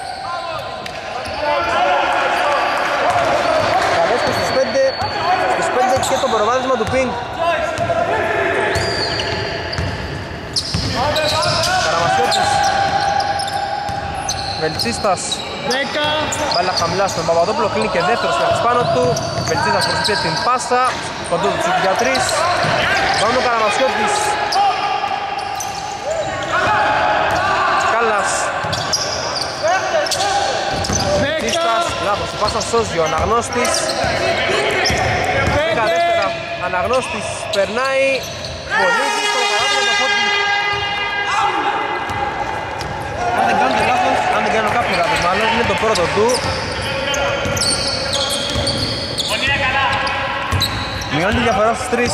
Καρέσκος στους 5 Στους 5 και το προβάδισμα του Pink Καραμασιώτης. Βελτσίστας 10 Μπάλα χαμηλά στον Παπαδόπουλο, κλείνει και δεύτερος παίκτης πάνω του. Βελτσίδας προσθέτει την πάσα. Κοντό του σουτ για τρεις. Πάνω ο Καραμασιώτης. Κάλλας. Βελτσίστας. 10 Λάθος, η πάσα σώζει ο Αναγνώστης. Δέκα δεύτερα. Αναγνώστης περνάει. Πολύ δύσκολο καράβι το φώτι. Αν δεν κάνω λάθος, αν δεν κάνω κάποιο λάθος μάλλον, είναι το πρώτο του. Μειώνει τη διαφορά στους τρεις.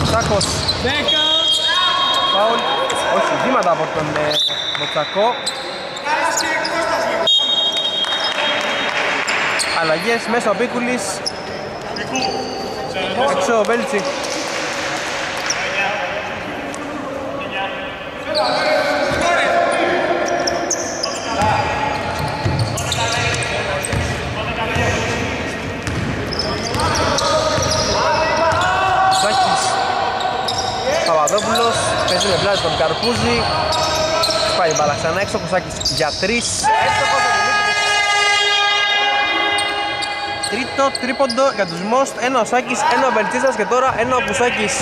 Μουτσάκος, 10 φάουλ. Όχι, βήματα από τον ε, Μουτσακό. Αλλαγές μέσα ο Πίκουλης. Έξω ο Βέλτσι. Σάκης Παπαδόπουλος παίζει με πλάτη τον Καρπούζη. Πάει η μπάλα ξανά έξω ο Σάκης για τρεις. Εύστοχος ο Δημήτρης. Τρίτο τρίποντο για τους Μόστ Ένα ο Σάκης, ένα ο Μπελτσίσας και τώρα ένα ο Πουσάκης.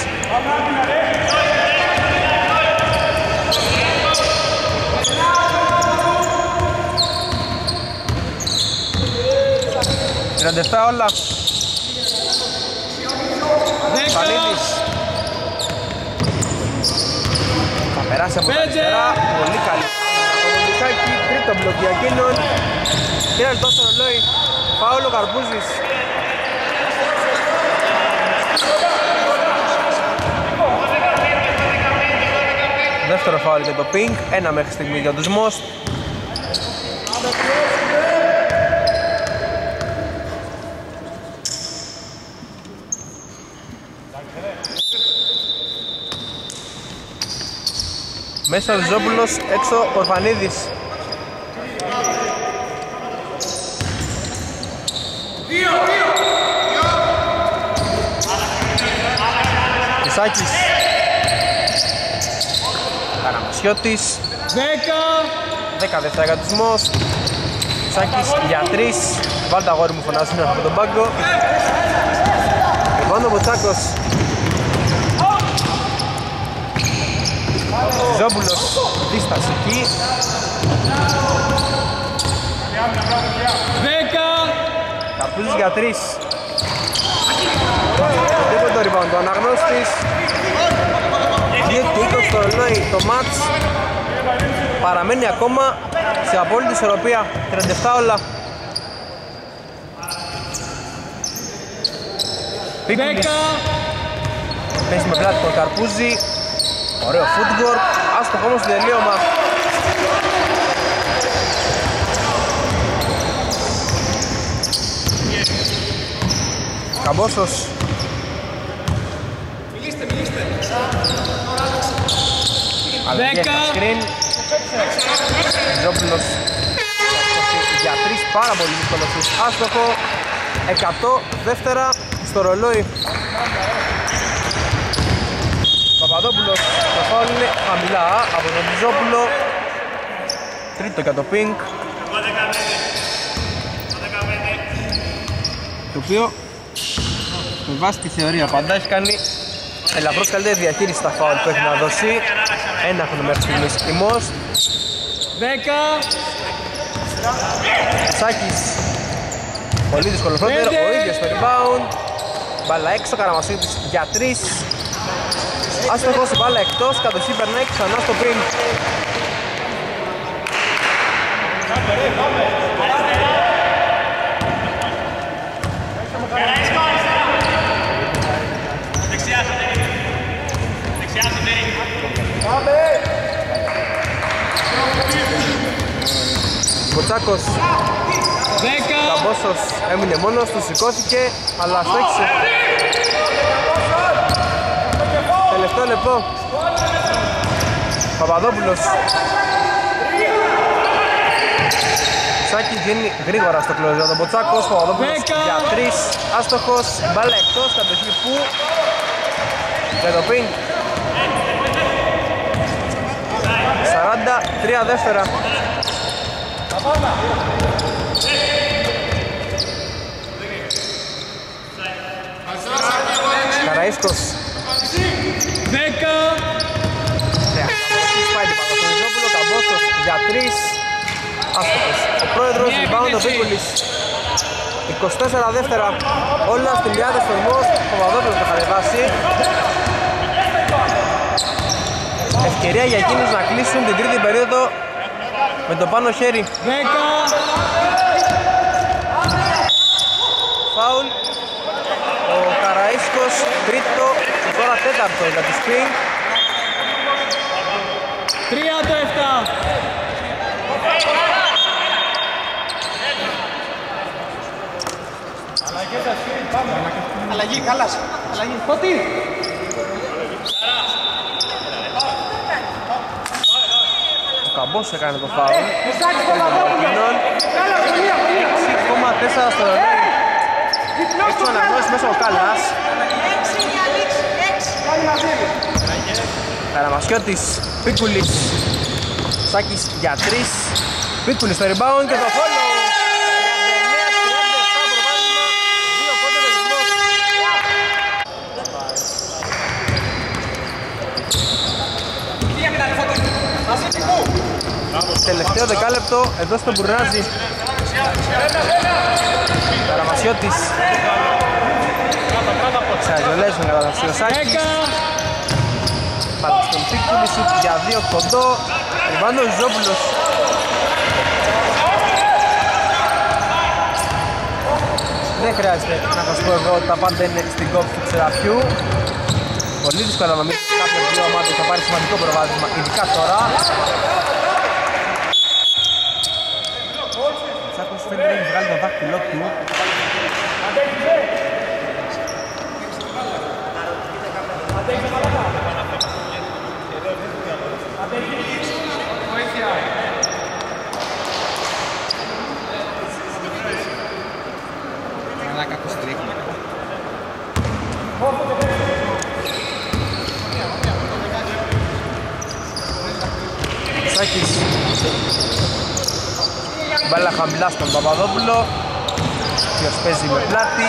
Τριαντεφτά όλα. 10 Πανίδης Θα περάσει από τα Πέντε. αριστερά. Πολύ καλή. Από τον Μιχάκη Τρίτο μπλοκ για εκείνον Ένα λεπτό στο ρολόι. Πάολο Καρπούζης. Δεύτερο φάουλ για το Pink. Ένα μέχρι στιγμή για τους Most Μέσα ο Ριζόπουλος, έξω ο Ορφανίδης. Ισάκης. Καραμασιώτης. 10 10 δεύτερα κατισμός. Ισάκης για 3. Βάλτε αγόρι μου φωνάζουν από τον πάγκο. Λοιπόν ο Μποτσάκος. Ζόμπουλος δίσταση εκεί. 10 Καρπούζης για 3. Τίποτα το rebound, το αναγνώστης. 2 και 20 στο ρολόι το μάτς. Παραμένει ακόμα σε απόλυτη ισορροπία. 37 όλα. 10 Πίκουλης παίζει με πλάτη τον Καρπούζη. Ωραίο footwork. Άστοχο όμως το τελείωμα. Καμπόσος. Αλλαγές Δέκα. στα screen. Ζόπουλος για τρεις πάρα πολύ δύσκολο σουτ. Άστοχο. 100 δεύτερα στο ρολόι. Παπαδόπουλος το φάουλ είναι χαμηλά από τον Τζόπουλο. Τρίτο για το Pink. Το οποίο με βάση τη θεωρία πάντα έχει κάνει ελαφρώς καλύτερη διαχείριση στα φάουλ που έχει να δώσει. Ένα έχουν μέχρι στιγμής η Most. 10 Σάκης Πολύ δύσκολο φρόντερ, Πέντε. ο ίδιος το rebound Μπάλα έξω, Καραμασίδης για τρεις Άστοχος, η μπάλα εκτός, κατ' ουσί περνάει ξανά στο πριν. Μποτσάκος Καμπόσος έμεινε μόνος του, σηκώθηκε αλλά στόχισε Τελευταίο λεπτό Παπαδόπουλος. Σάκη βγαίνει γρήγορα στο κλωζό τον Μποτσάκος Παπαδόπουλος για τρεις. Άστοχος, μπάλα εκτός, κατοχή που. Λεδοπίν 43 δεύτερα. Καραΐσκος Δέκα. Ναι, πάει την Παπαστονιζόπουλο, Καμπόστος για τρεις Άστοχος Ο πρόεδρος Μια rebound ο επίθεση. Βίκουλης 24 δεύτερα. Όλα στην Λιάδε Θερμός Ο Παπαδόπουλος το κατεβάσει Ευκαιρία για εκείνους να κλείσουν την τρίτη περίοδο με το πάνω χέρι. Δέκα. Φάουλ. Ο Καραΐσκος τρίτο. και τώρα τέταρτο για τη Spring Τρία το εφτά. Αλλαγή, καλά. Αλλαγή. Πότι. Ο Καμπός έκανε το φάουλ Μισάκι Παπαδόπουλος. Καλά, γωνία, γωνία. 6,4 στο ρολόι Διπλός Έξω το αναγνώσει μέσα ο Κάλλας Κάνει μαζί. Καραμασιώτης, Πίκουλης Σάκης για τρεις Πίκουλης στο rebound και το follow. 39-37 προβάδισμα, δύο πόντες δεσμός. Τελευταίο δεκάλεπτο εδώ στο Μπουρνάζι. Καραμασιώτης Ξαζολέζουν κατά ο Σάκης Δέκα. Πάλι στον Πίκουλη σου για δύο κοντό. Ριβάντο Ζόπουλος. Δεν χρειάζεται να σας πω εδώ ότι τα πάντα είναι στην κόψη του ξεραφιού Πολύ δύσκολο να νομίζεις ότι κάποιο δύο ομάδες θα πάρει σημαντικό προβάδισμα ειδικά τώρα. Τσάκος φαίνεται να έχει βγάλει το δάχτυλό του Σάκης. Μπάλα χαμηλά στον Παπαδόπουλο. Ποιος παίζει με πλάτη.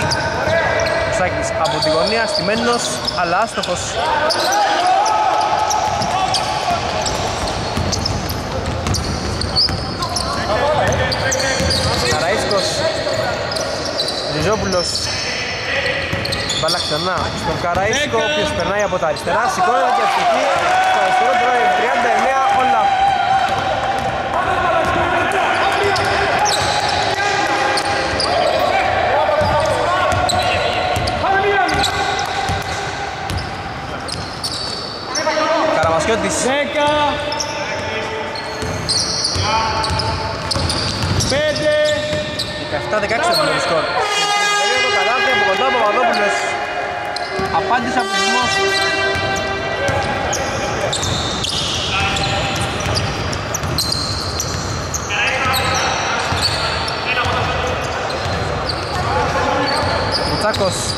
Σάκης από τη γωνία στημένος αλλά άστοχος. Καραΐσκος Ριζόπουλος Μπάλα ξανά στον Καραΐσκο ο οποίος περνάει από τα αριστερά σηκώνεται και ευτυχή στο αριστερό τώρα 39 όλα Καραμασιώτης Δέκα. Πέντε. 17-16 από το σκορ. Περίοδο καλάθι από κοντά ο Παπαδόπουλος. Απάντησε από τους Μουτσάκος Δέκα.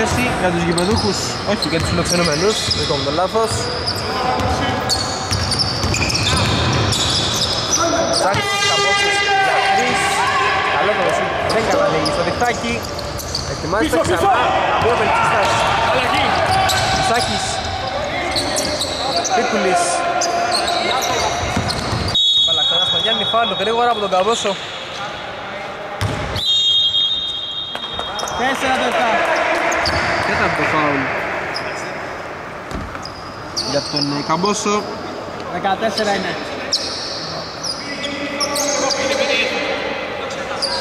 Επίθεση για τους γηπεδούχους, όχι για τους φιλοξενούμενους, δικό μου το λάθος. Σάκης Καμπότσος για τρεις. Καλό το σουτ, δεν καταλήγει στο διχτάκι. Ετοιμάζεται Πίσω, πίσω. ξανά, δύο βελτίστας. Αλλαγή. Σάκης Πίκουλης Μπαλά ξανά στον Γιάννη Φάλου γρήγορα από τον Καμπόσο Τέσσερα το 7. Τέταρτο φάουλ για τον ε, Καμπόσο. 14 είναι.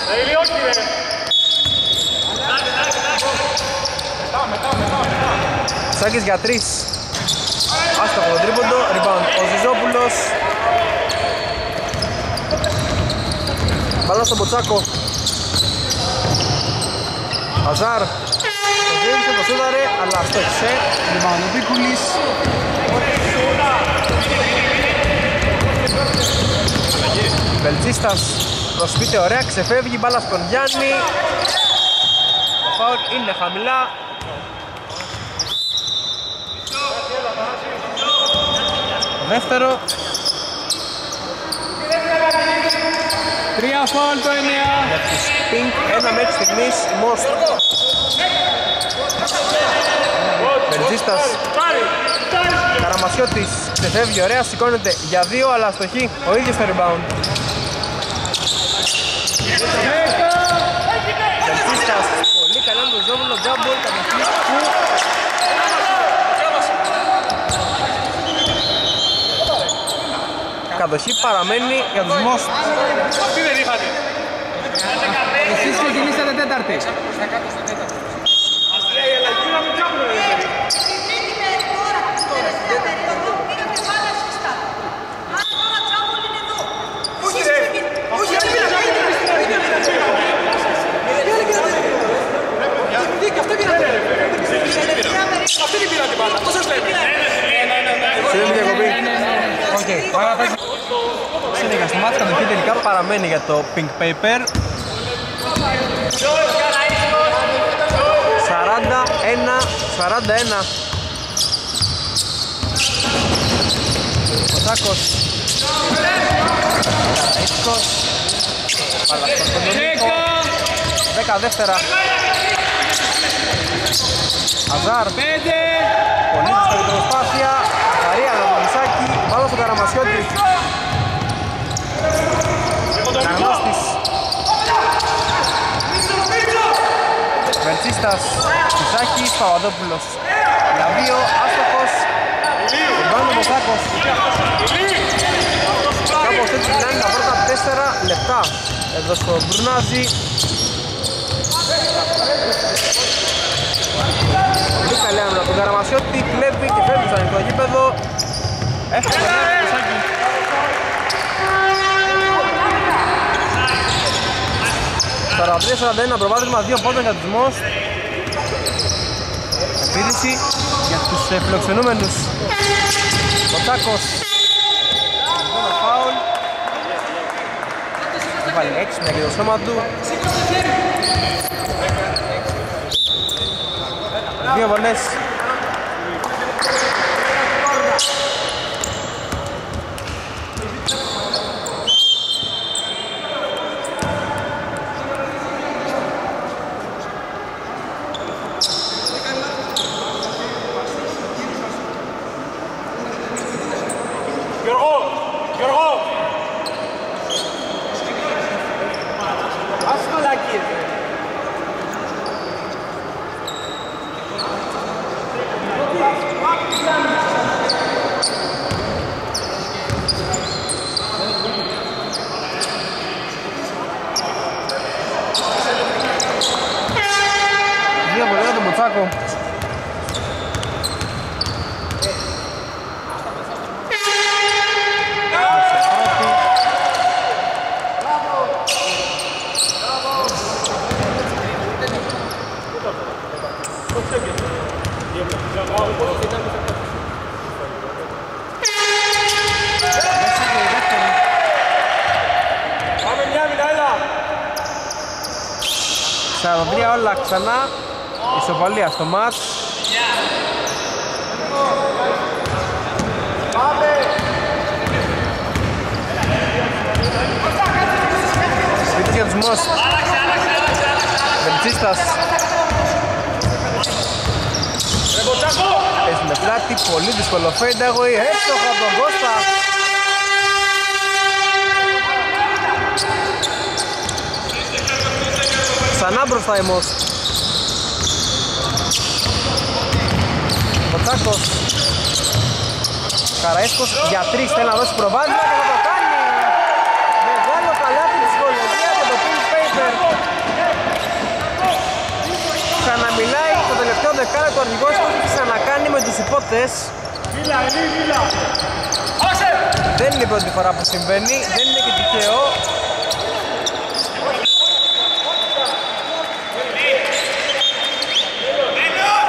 Τελειώσει ρε. Σάκης για τρεις. Άστοχο το τρίποντο, rebound ο Ζιζόπουλος. Μπαλά στον Μποτσάκο Αζάρ. Το ζήτησε, το σούδαρε, αλλά στόχισε Rebound ο Πίκουλης Βελτσίστας προσπίτε ωραία, ξεφεύγει μπάλα στον Γιάννη Το φάουλ είναι χαμηλά Δεύτερο, Τρία φόλ το 9. για τους Pink, ένα μέχρι στιγμής Most. Βελτζίστας, Πάρει. Καραμασιώτης, ξεφεύγει ωραία, σηκώνεται για δύο, αλλά αστοχή, ο ίδιος το rebound. Δέκα. Βελτζίστας, πολύ καλά με τον Ζόβουλο, τζάμπολ, κατοχή που... Κατοχή παραμένει για τους Most. Αυτοί δεν είχανε. Εσείς ξεκινήσατε τέταρτη. Η αλλαγή να μην κάνουν ρε. Αυτή την πήρα την μπάλα. Αυτό σας λέμε. Συγγνώμη διακοπή. Οκ, τώρα παίζει. Συνέχεια στο μάτι κατοχή τελικά παραμένει για το Pink Paper. 41-41. Ο Σάκος. Καραΐσκος. Παλαστός στον Νίκο. Δέκα. 10 δεύτερα. Αζάρ. Πέντε. Πολύ δύσκολη προσπάθεια. Χαρία Γαμονισάκη. Βάλω στον Καραμασιώτη. Καραμάστης. Βερτσίστας. Ισάκης. Παπαδόπουλος. Για δύο. Άστοχος. Ουρμπάνο Μοσάκος. Κάπως έτσι μιλάνε τα πρώτα τέσσερα λεπτά. Εδώ στο Μπρουνάζι. Πολύ καλή άμυνα από τον Καραμασιώτη, κλέβει και φεύγει στο ανοιχτό γήπεδο. Εύκολα για το Σάκη. Τώρα 3-41 προβάδισμα, δύο πόντων για τους Μος. Επίδυση για τους ε, φιλοξενούμενους. Ο Τσάκος. Ένα φάουλ. Έβαλε έξυπνα και το σώμα του. Δύο βολές. Γιώργο, Γιώργο. Ας μαλακίες. Δύο βολές για τον Μποτσάκο. Πάμε μια άμυνα, έλα. 43 όλα ξανά. Ισοβαλία στο μάτς. Σπίτι για τους Μος. Βελτσίστας. Παίζει με πλάτη, πολύ δύσκολο φένταγο, έστοχο από τον Κώστα. Ξανά μπροστά η Μος. Κοτσάκος. Καραέσκος για τρεις θέλει να δώσει προβάδισμα και θα το κάνει. Μεγάλο καλάθι ψυχολογία για το pink paper. Ξαναμιλάει το τελευταίο δεκάλεπτο αρχηγός που έχει ξανακάνει με τους υπότες. Δεν είναι η πρώτη φορά που συμβαίνει, δεν είναι και τυχαίο.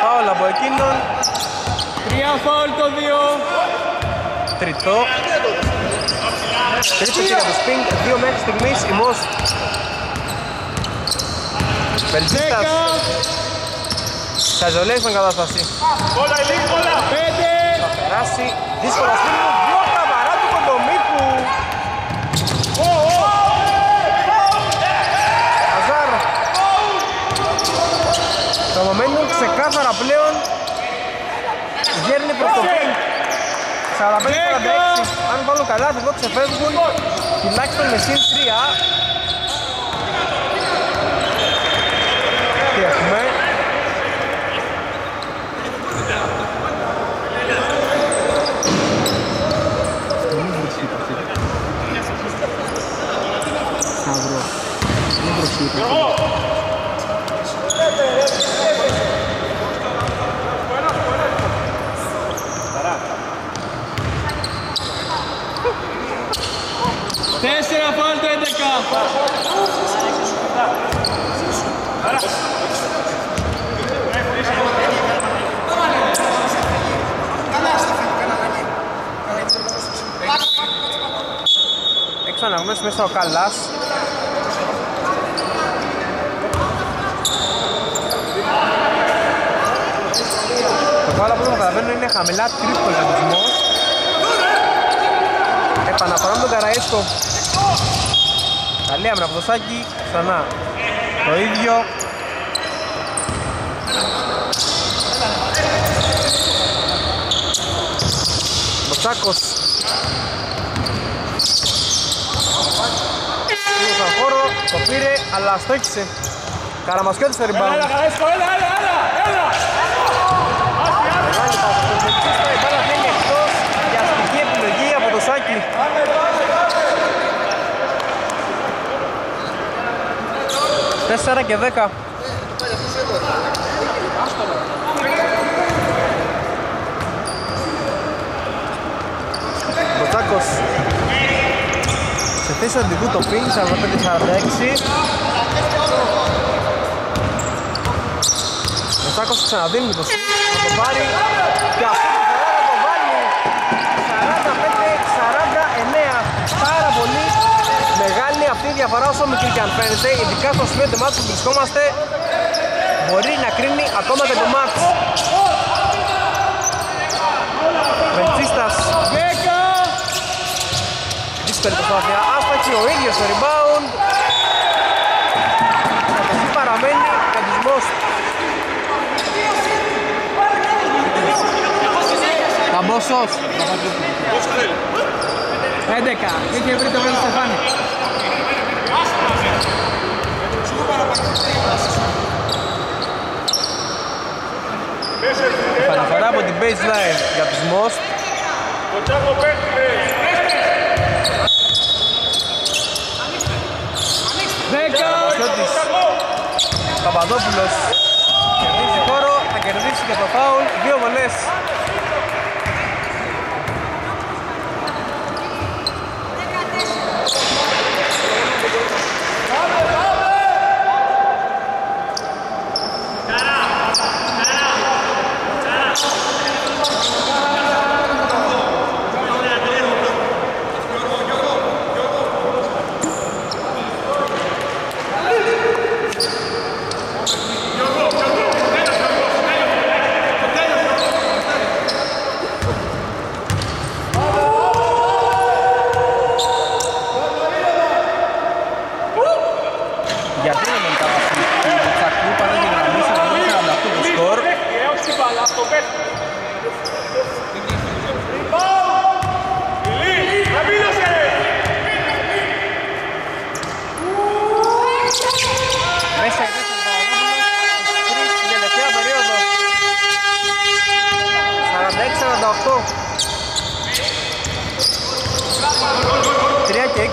Φάουλ από εκείνον, Τρία φάουλ το δύο. τριτό. Τρίτο για τους Pink, δύο μέχρι στιγμής η Μος. Μπελτζίστας, Δέκα. Σαζολέει στην κατάσταση. Πέντε. Περάσει, δύσκολα στήλου, δύο καβαρά του Κοντομίκου. Αζάρ. Το momentum ξεκάθαρα πλέον γέρνει προς το Pink. 45-46, αν βάλουν καλά εδώ ξεφεύγουν τουλάχιστον με συν 3. Τι έχουμε, Τέσσερα φάουλ το έντεκα. έξω αναγνώσεις μέσα ο Καλάς. Το φάουλ από όσο καταλαβαίνω είναι χαμηλά τρίπτο λογισμός. Επαναφορά με τον Καραέσκο. Καλή άμυνα από το Σάκη, ξανά. Το ίδιο. Μποτσάκος. Πήρε στον χώρο, το πήρε, αλλά στόχισε. Καραμασιώτης στο rebound. 4 και 10. Μποτσάκος σε θέση αντικού το πίνγκ 45-46 Μποτσάκος ξαναδίνει το σύγκριτο, θα το πάρει. Και αυτό το το βάλει. Διαφορά όσο μικρή και αν φαίνεται ειδικά στο σημείο του μάτς που βρισκόμαστε μπορεί να κρίνει ακόμα και το μάτς Βεντσίστας Δέκα. δύσκολη προσπάθεια, άστοχη ο ίδιος στο rebound Κατοχή παραμένει για τους Most Καμπόσος. Έντεκα. Είχε βρει το βράδυ Στεφάνη. Παραφορά από την baseline για τους Most. Δέκα. Σιώτης Παπαδόπουλος κερδίζει χώρο, θα κερδίσει και το foul, δύο βολές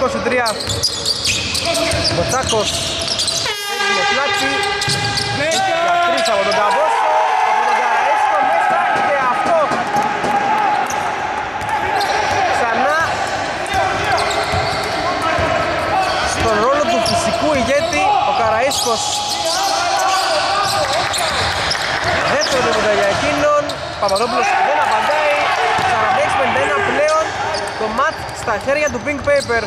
23. Μποτσάκος έχει με πλάτη. Δέκα. Για τρεις από τον Καμπόσο. Από τον Καραΐσκο μέσα και αυτό. Ξανά στον ρόλο του φυσικού ηγέτη ο Καραΐσκος δεύτερο τίποτα για εκείνον Παπαδόπουλος δεν απαντάει 46-51 πλέον το ματ στα χέρια του Pink Paper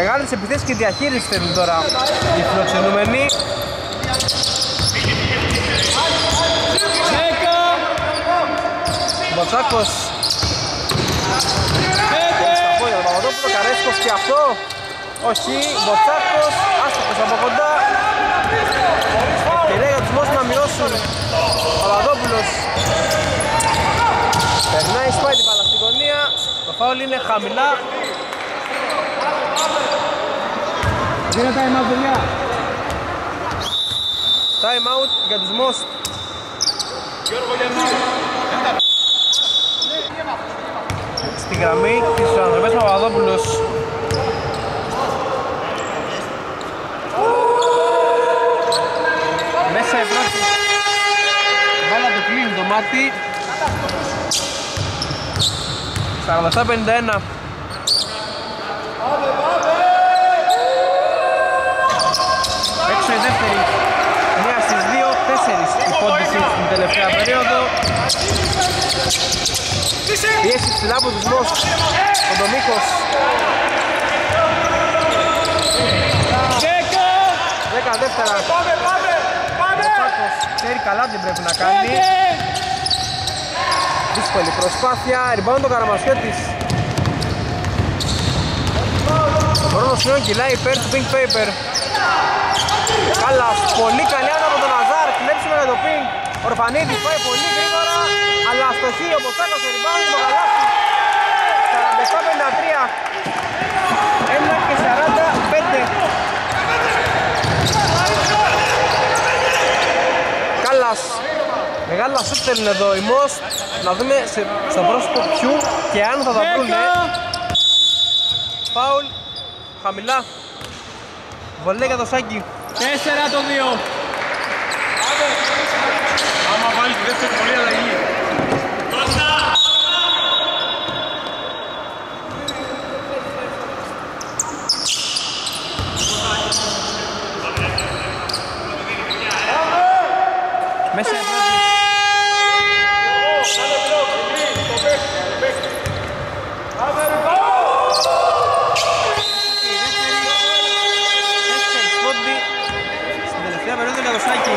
Μεγάλες επιθέσεις και διαχείριση θέλουν τώρα οι φιλοξενούμενοι. Δέκα. Μποτσάκος Πέντε. στα πόδια του Παπαδόπουλου, Καρέσκος και αυτό. Όχι, Μποτσάκος, άστοχος από κοντά. Ευκαιρία για τους Μόσους να μειώσουν. Παπαδόπουλος. Περνάει, σπάει την μπάλα στη γωνία. Το φάουλ είναι χαμηλά Δίνω τα εμάς δουλειά. Time out για τους Μόσους Στη γραμμή της Ανδροπές Παπαδόπουλος. Μέσα η πρώτη. Μπάλα του κλείνει το μάτι. 47-51 Έξω η δεύτερη. Μία στις δύο, τέσσερις η πόντιση στην τελευταία περίοδο. Πίεση ψηλά από τους Μος Κοντομίκος Δέκα. 10 δεύτερα. Πάμε, πάμε, πάμε! Τσάκος ξέρει καλά τι πρέπει να κάνει. Πέντε. Δύσκολη προσπάθεια, rebound το Καραμασιώτης. Ο χρόνος πλέον κυλάει. Υπέρ του Pink Paper Κάλλας, πολύ καλή άνω από τον Αζάρ, κλέψιμο για το Pink Ορφανίδης πάει πολύ γρήγορα. Αλλά αστοχεί ο Ποτσάκος στο rebound του Καλάθι 47-53 1 και 45 Κάλλας. Μεγάλα σουτ θέλουν εδώ οι Μος. Να δούμε σε, στο πρόσωπο ποιου και αν θα τα βρούνε. Δέκα. Φάουλ. Χαμηλά. Βολέ για το Σάκη Τέσσερα το δύο. Άμα βάλει τη δεύτερη πολύ αλλαγή. Μέσα η πρώτη Τέσσερις πόντι Στην τελευταία περίοδο για το Σάκη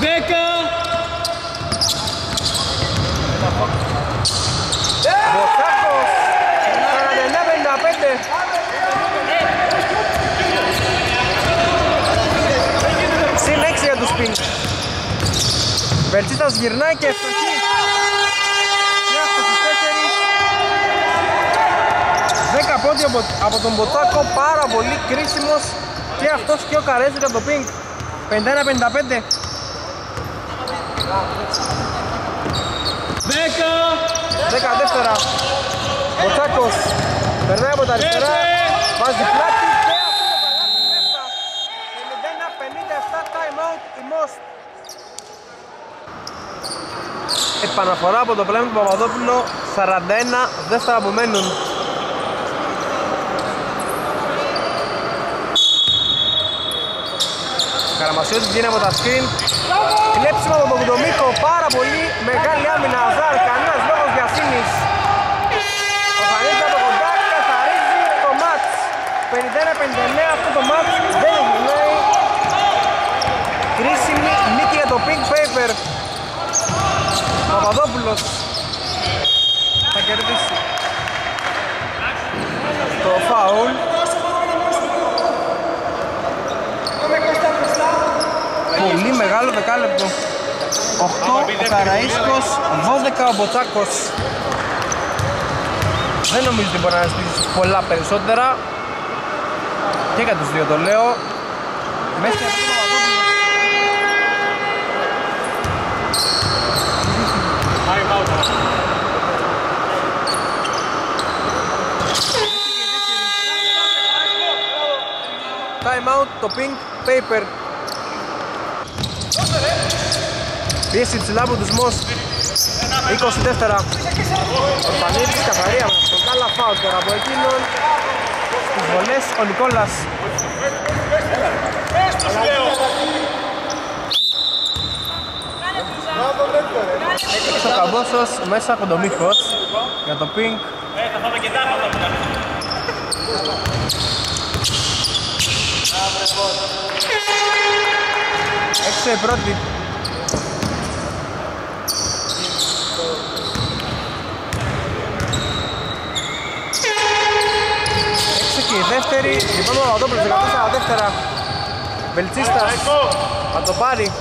Δέκα. Μποτσάκος 49-55 Συν 6 για τους Pink Βερτσίτας γυρνάει και ευστοχή. Και αυτό στους 4 10 πόντια από, από τον Μποτσάκο πάρα πολύ κρίσιμος. Και αυτός και ο Καρέζης από το Pink 51-55 Δέκα. 10 δεύτερα Μποτσάκος περνάει από τα αριστερά. Βάζει πλάτη και αυτό το καλάθι μέσα 51-57 time out η Most Επαναφορά από το πλέμι του Παπαδόπουλο 41 δεύτερα απομένουν Καραμασιώτης βγαίνει από τα screen Κλέψιμο από τον Κοντομίκο, πάρα πολύ μεγάλη άμυνα Αζάρ, κανένας λόγος βιασύνης Ο Φανίτης από κοντά καθαρίζει το μάτς 51-59 αυτό το μάτς δεν γυρνάει. Κρίσιμη νίκη για το Pink Paper. Παπαδόπουλος θα κερδίσει το φάουλ. Πολύ μεγάλο δεκάλεπτο. 8 ο Καραΐσκος, 12 ο Μποτσάκος. Δεν νομίζω ότι μπορεί να ζητήσει πολλά περισσότερα. Και για τους δύο το λέω. Μέσα από το Παπαδόπουλος. Time out. Time out το pink paper. Πίεση ψηλά από τους Μος 24 Ο Πανίδης καθαρία με τον κάλα φάουλ τώρα από εκείνον Τις βολές ο Νικόλας Έξω ο Καμπόσος μέσα από το μύχος Για το pink Ε, θα φάμε και τάρματα μετά. Έξω η πρώτη. Έξω και η δεύτερη. Λοιπόν ο Παπαδόπουλος 14 δεύτερα. Βελτσίστας. Θα το πάρει.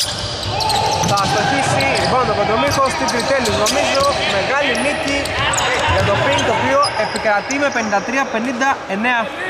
Θα αστοχίσει Λοιπόν το Κοντομίχος στην Κριτέλης Νομίζω. Μεγάλη νίκη για το πιν το οποίο επικρατεί με 53-59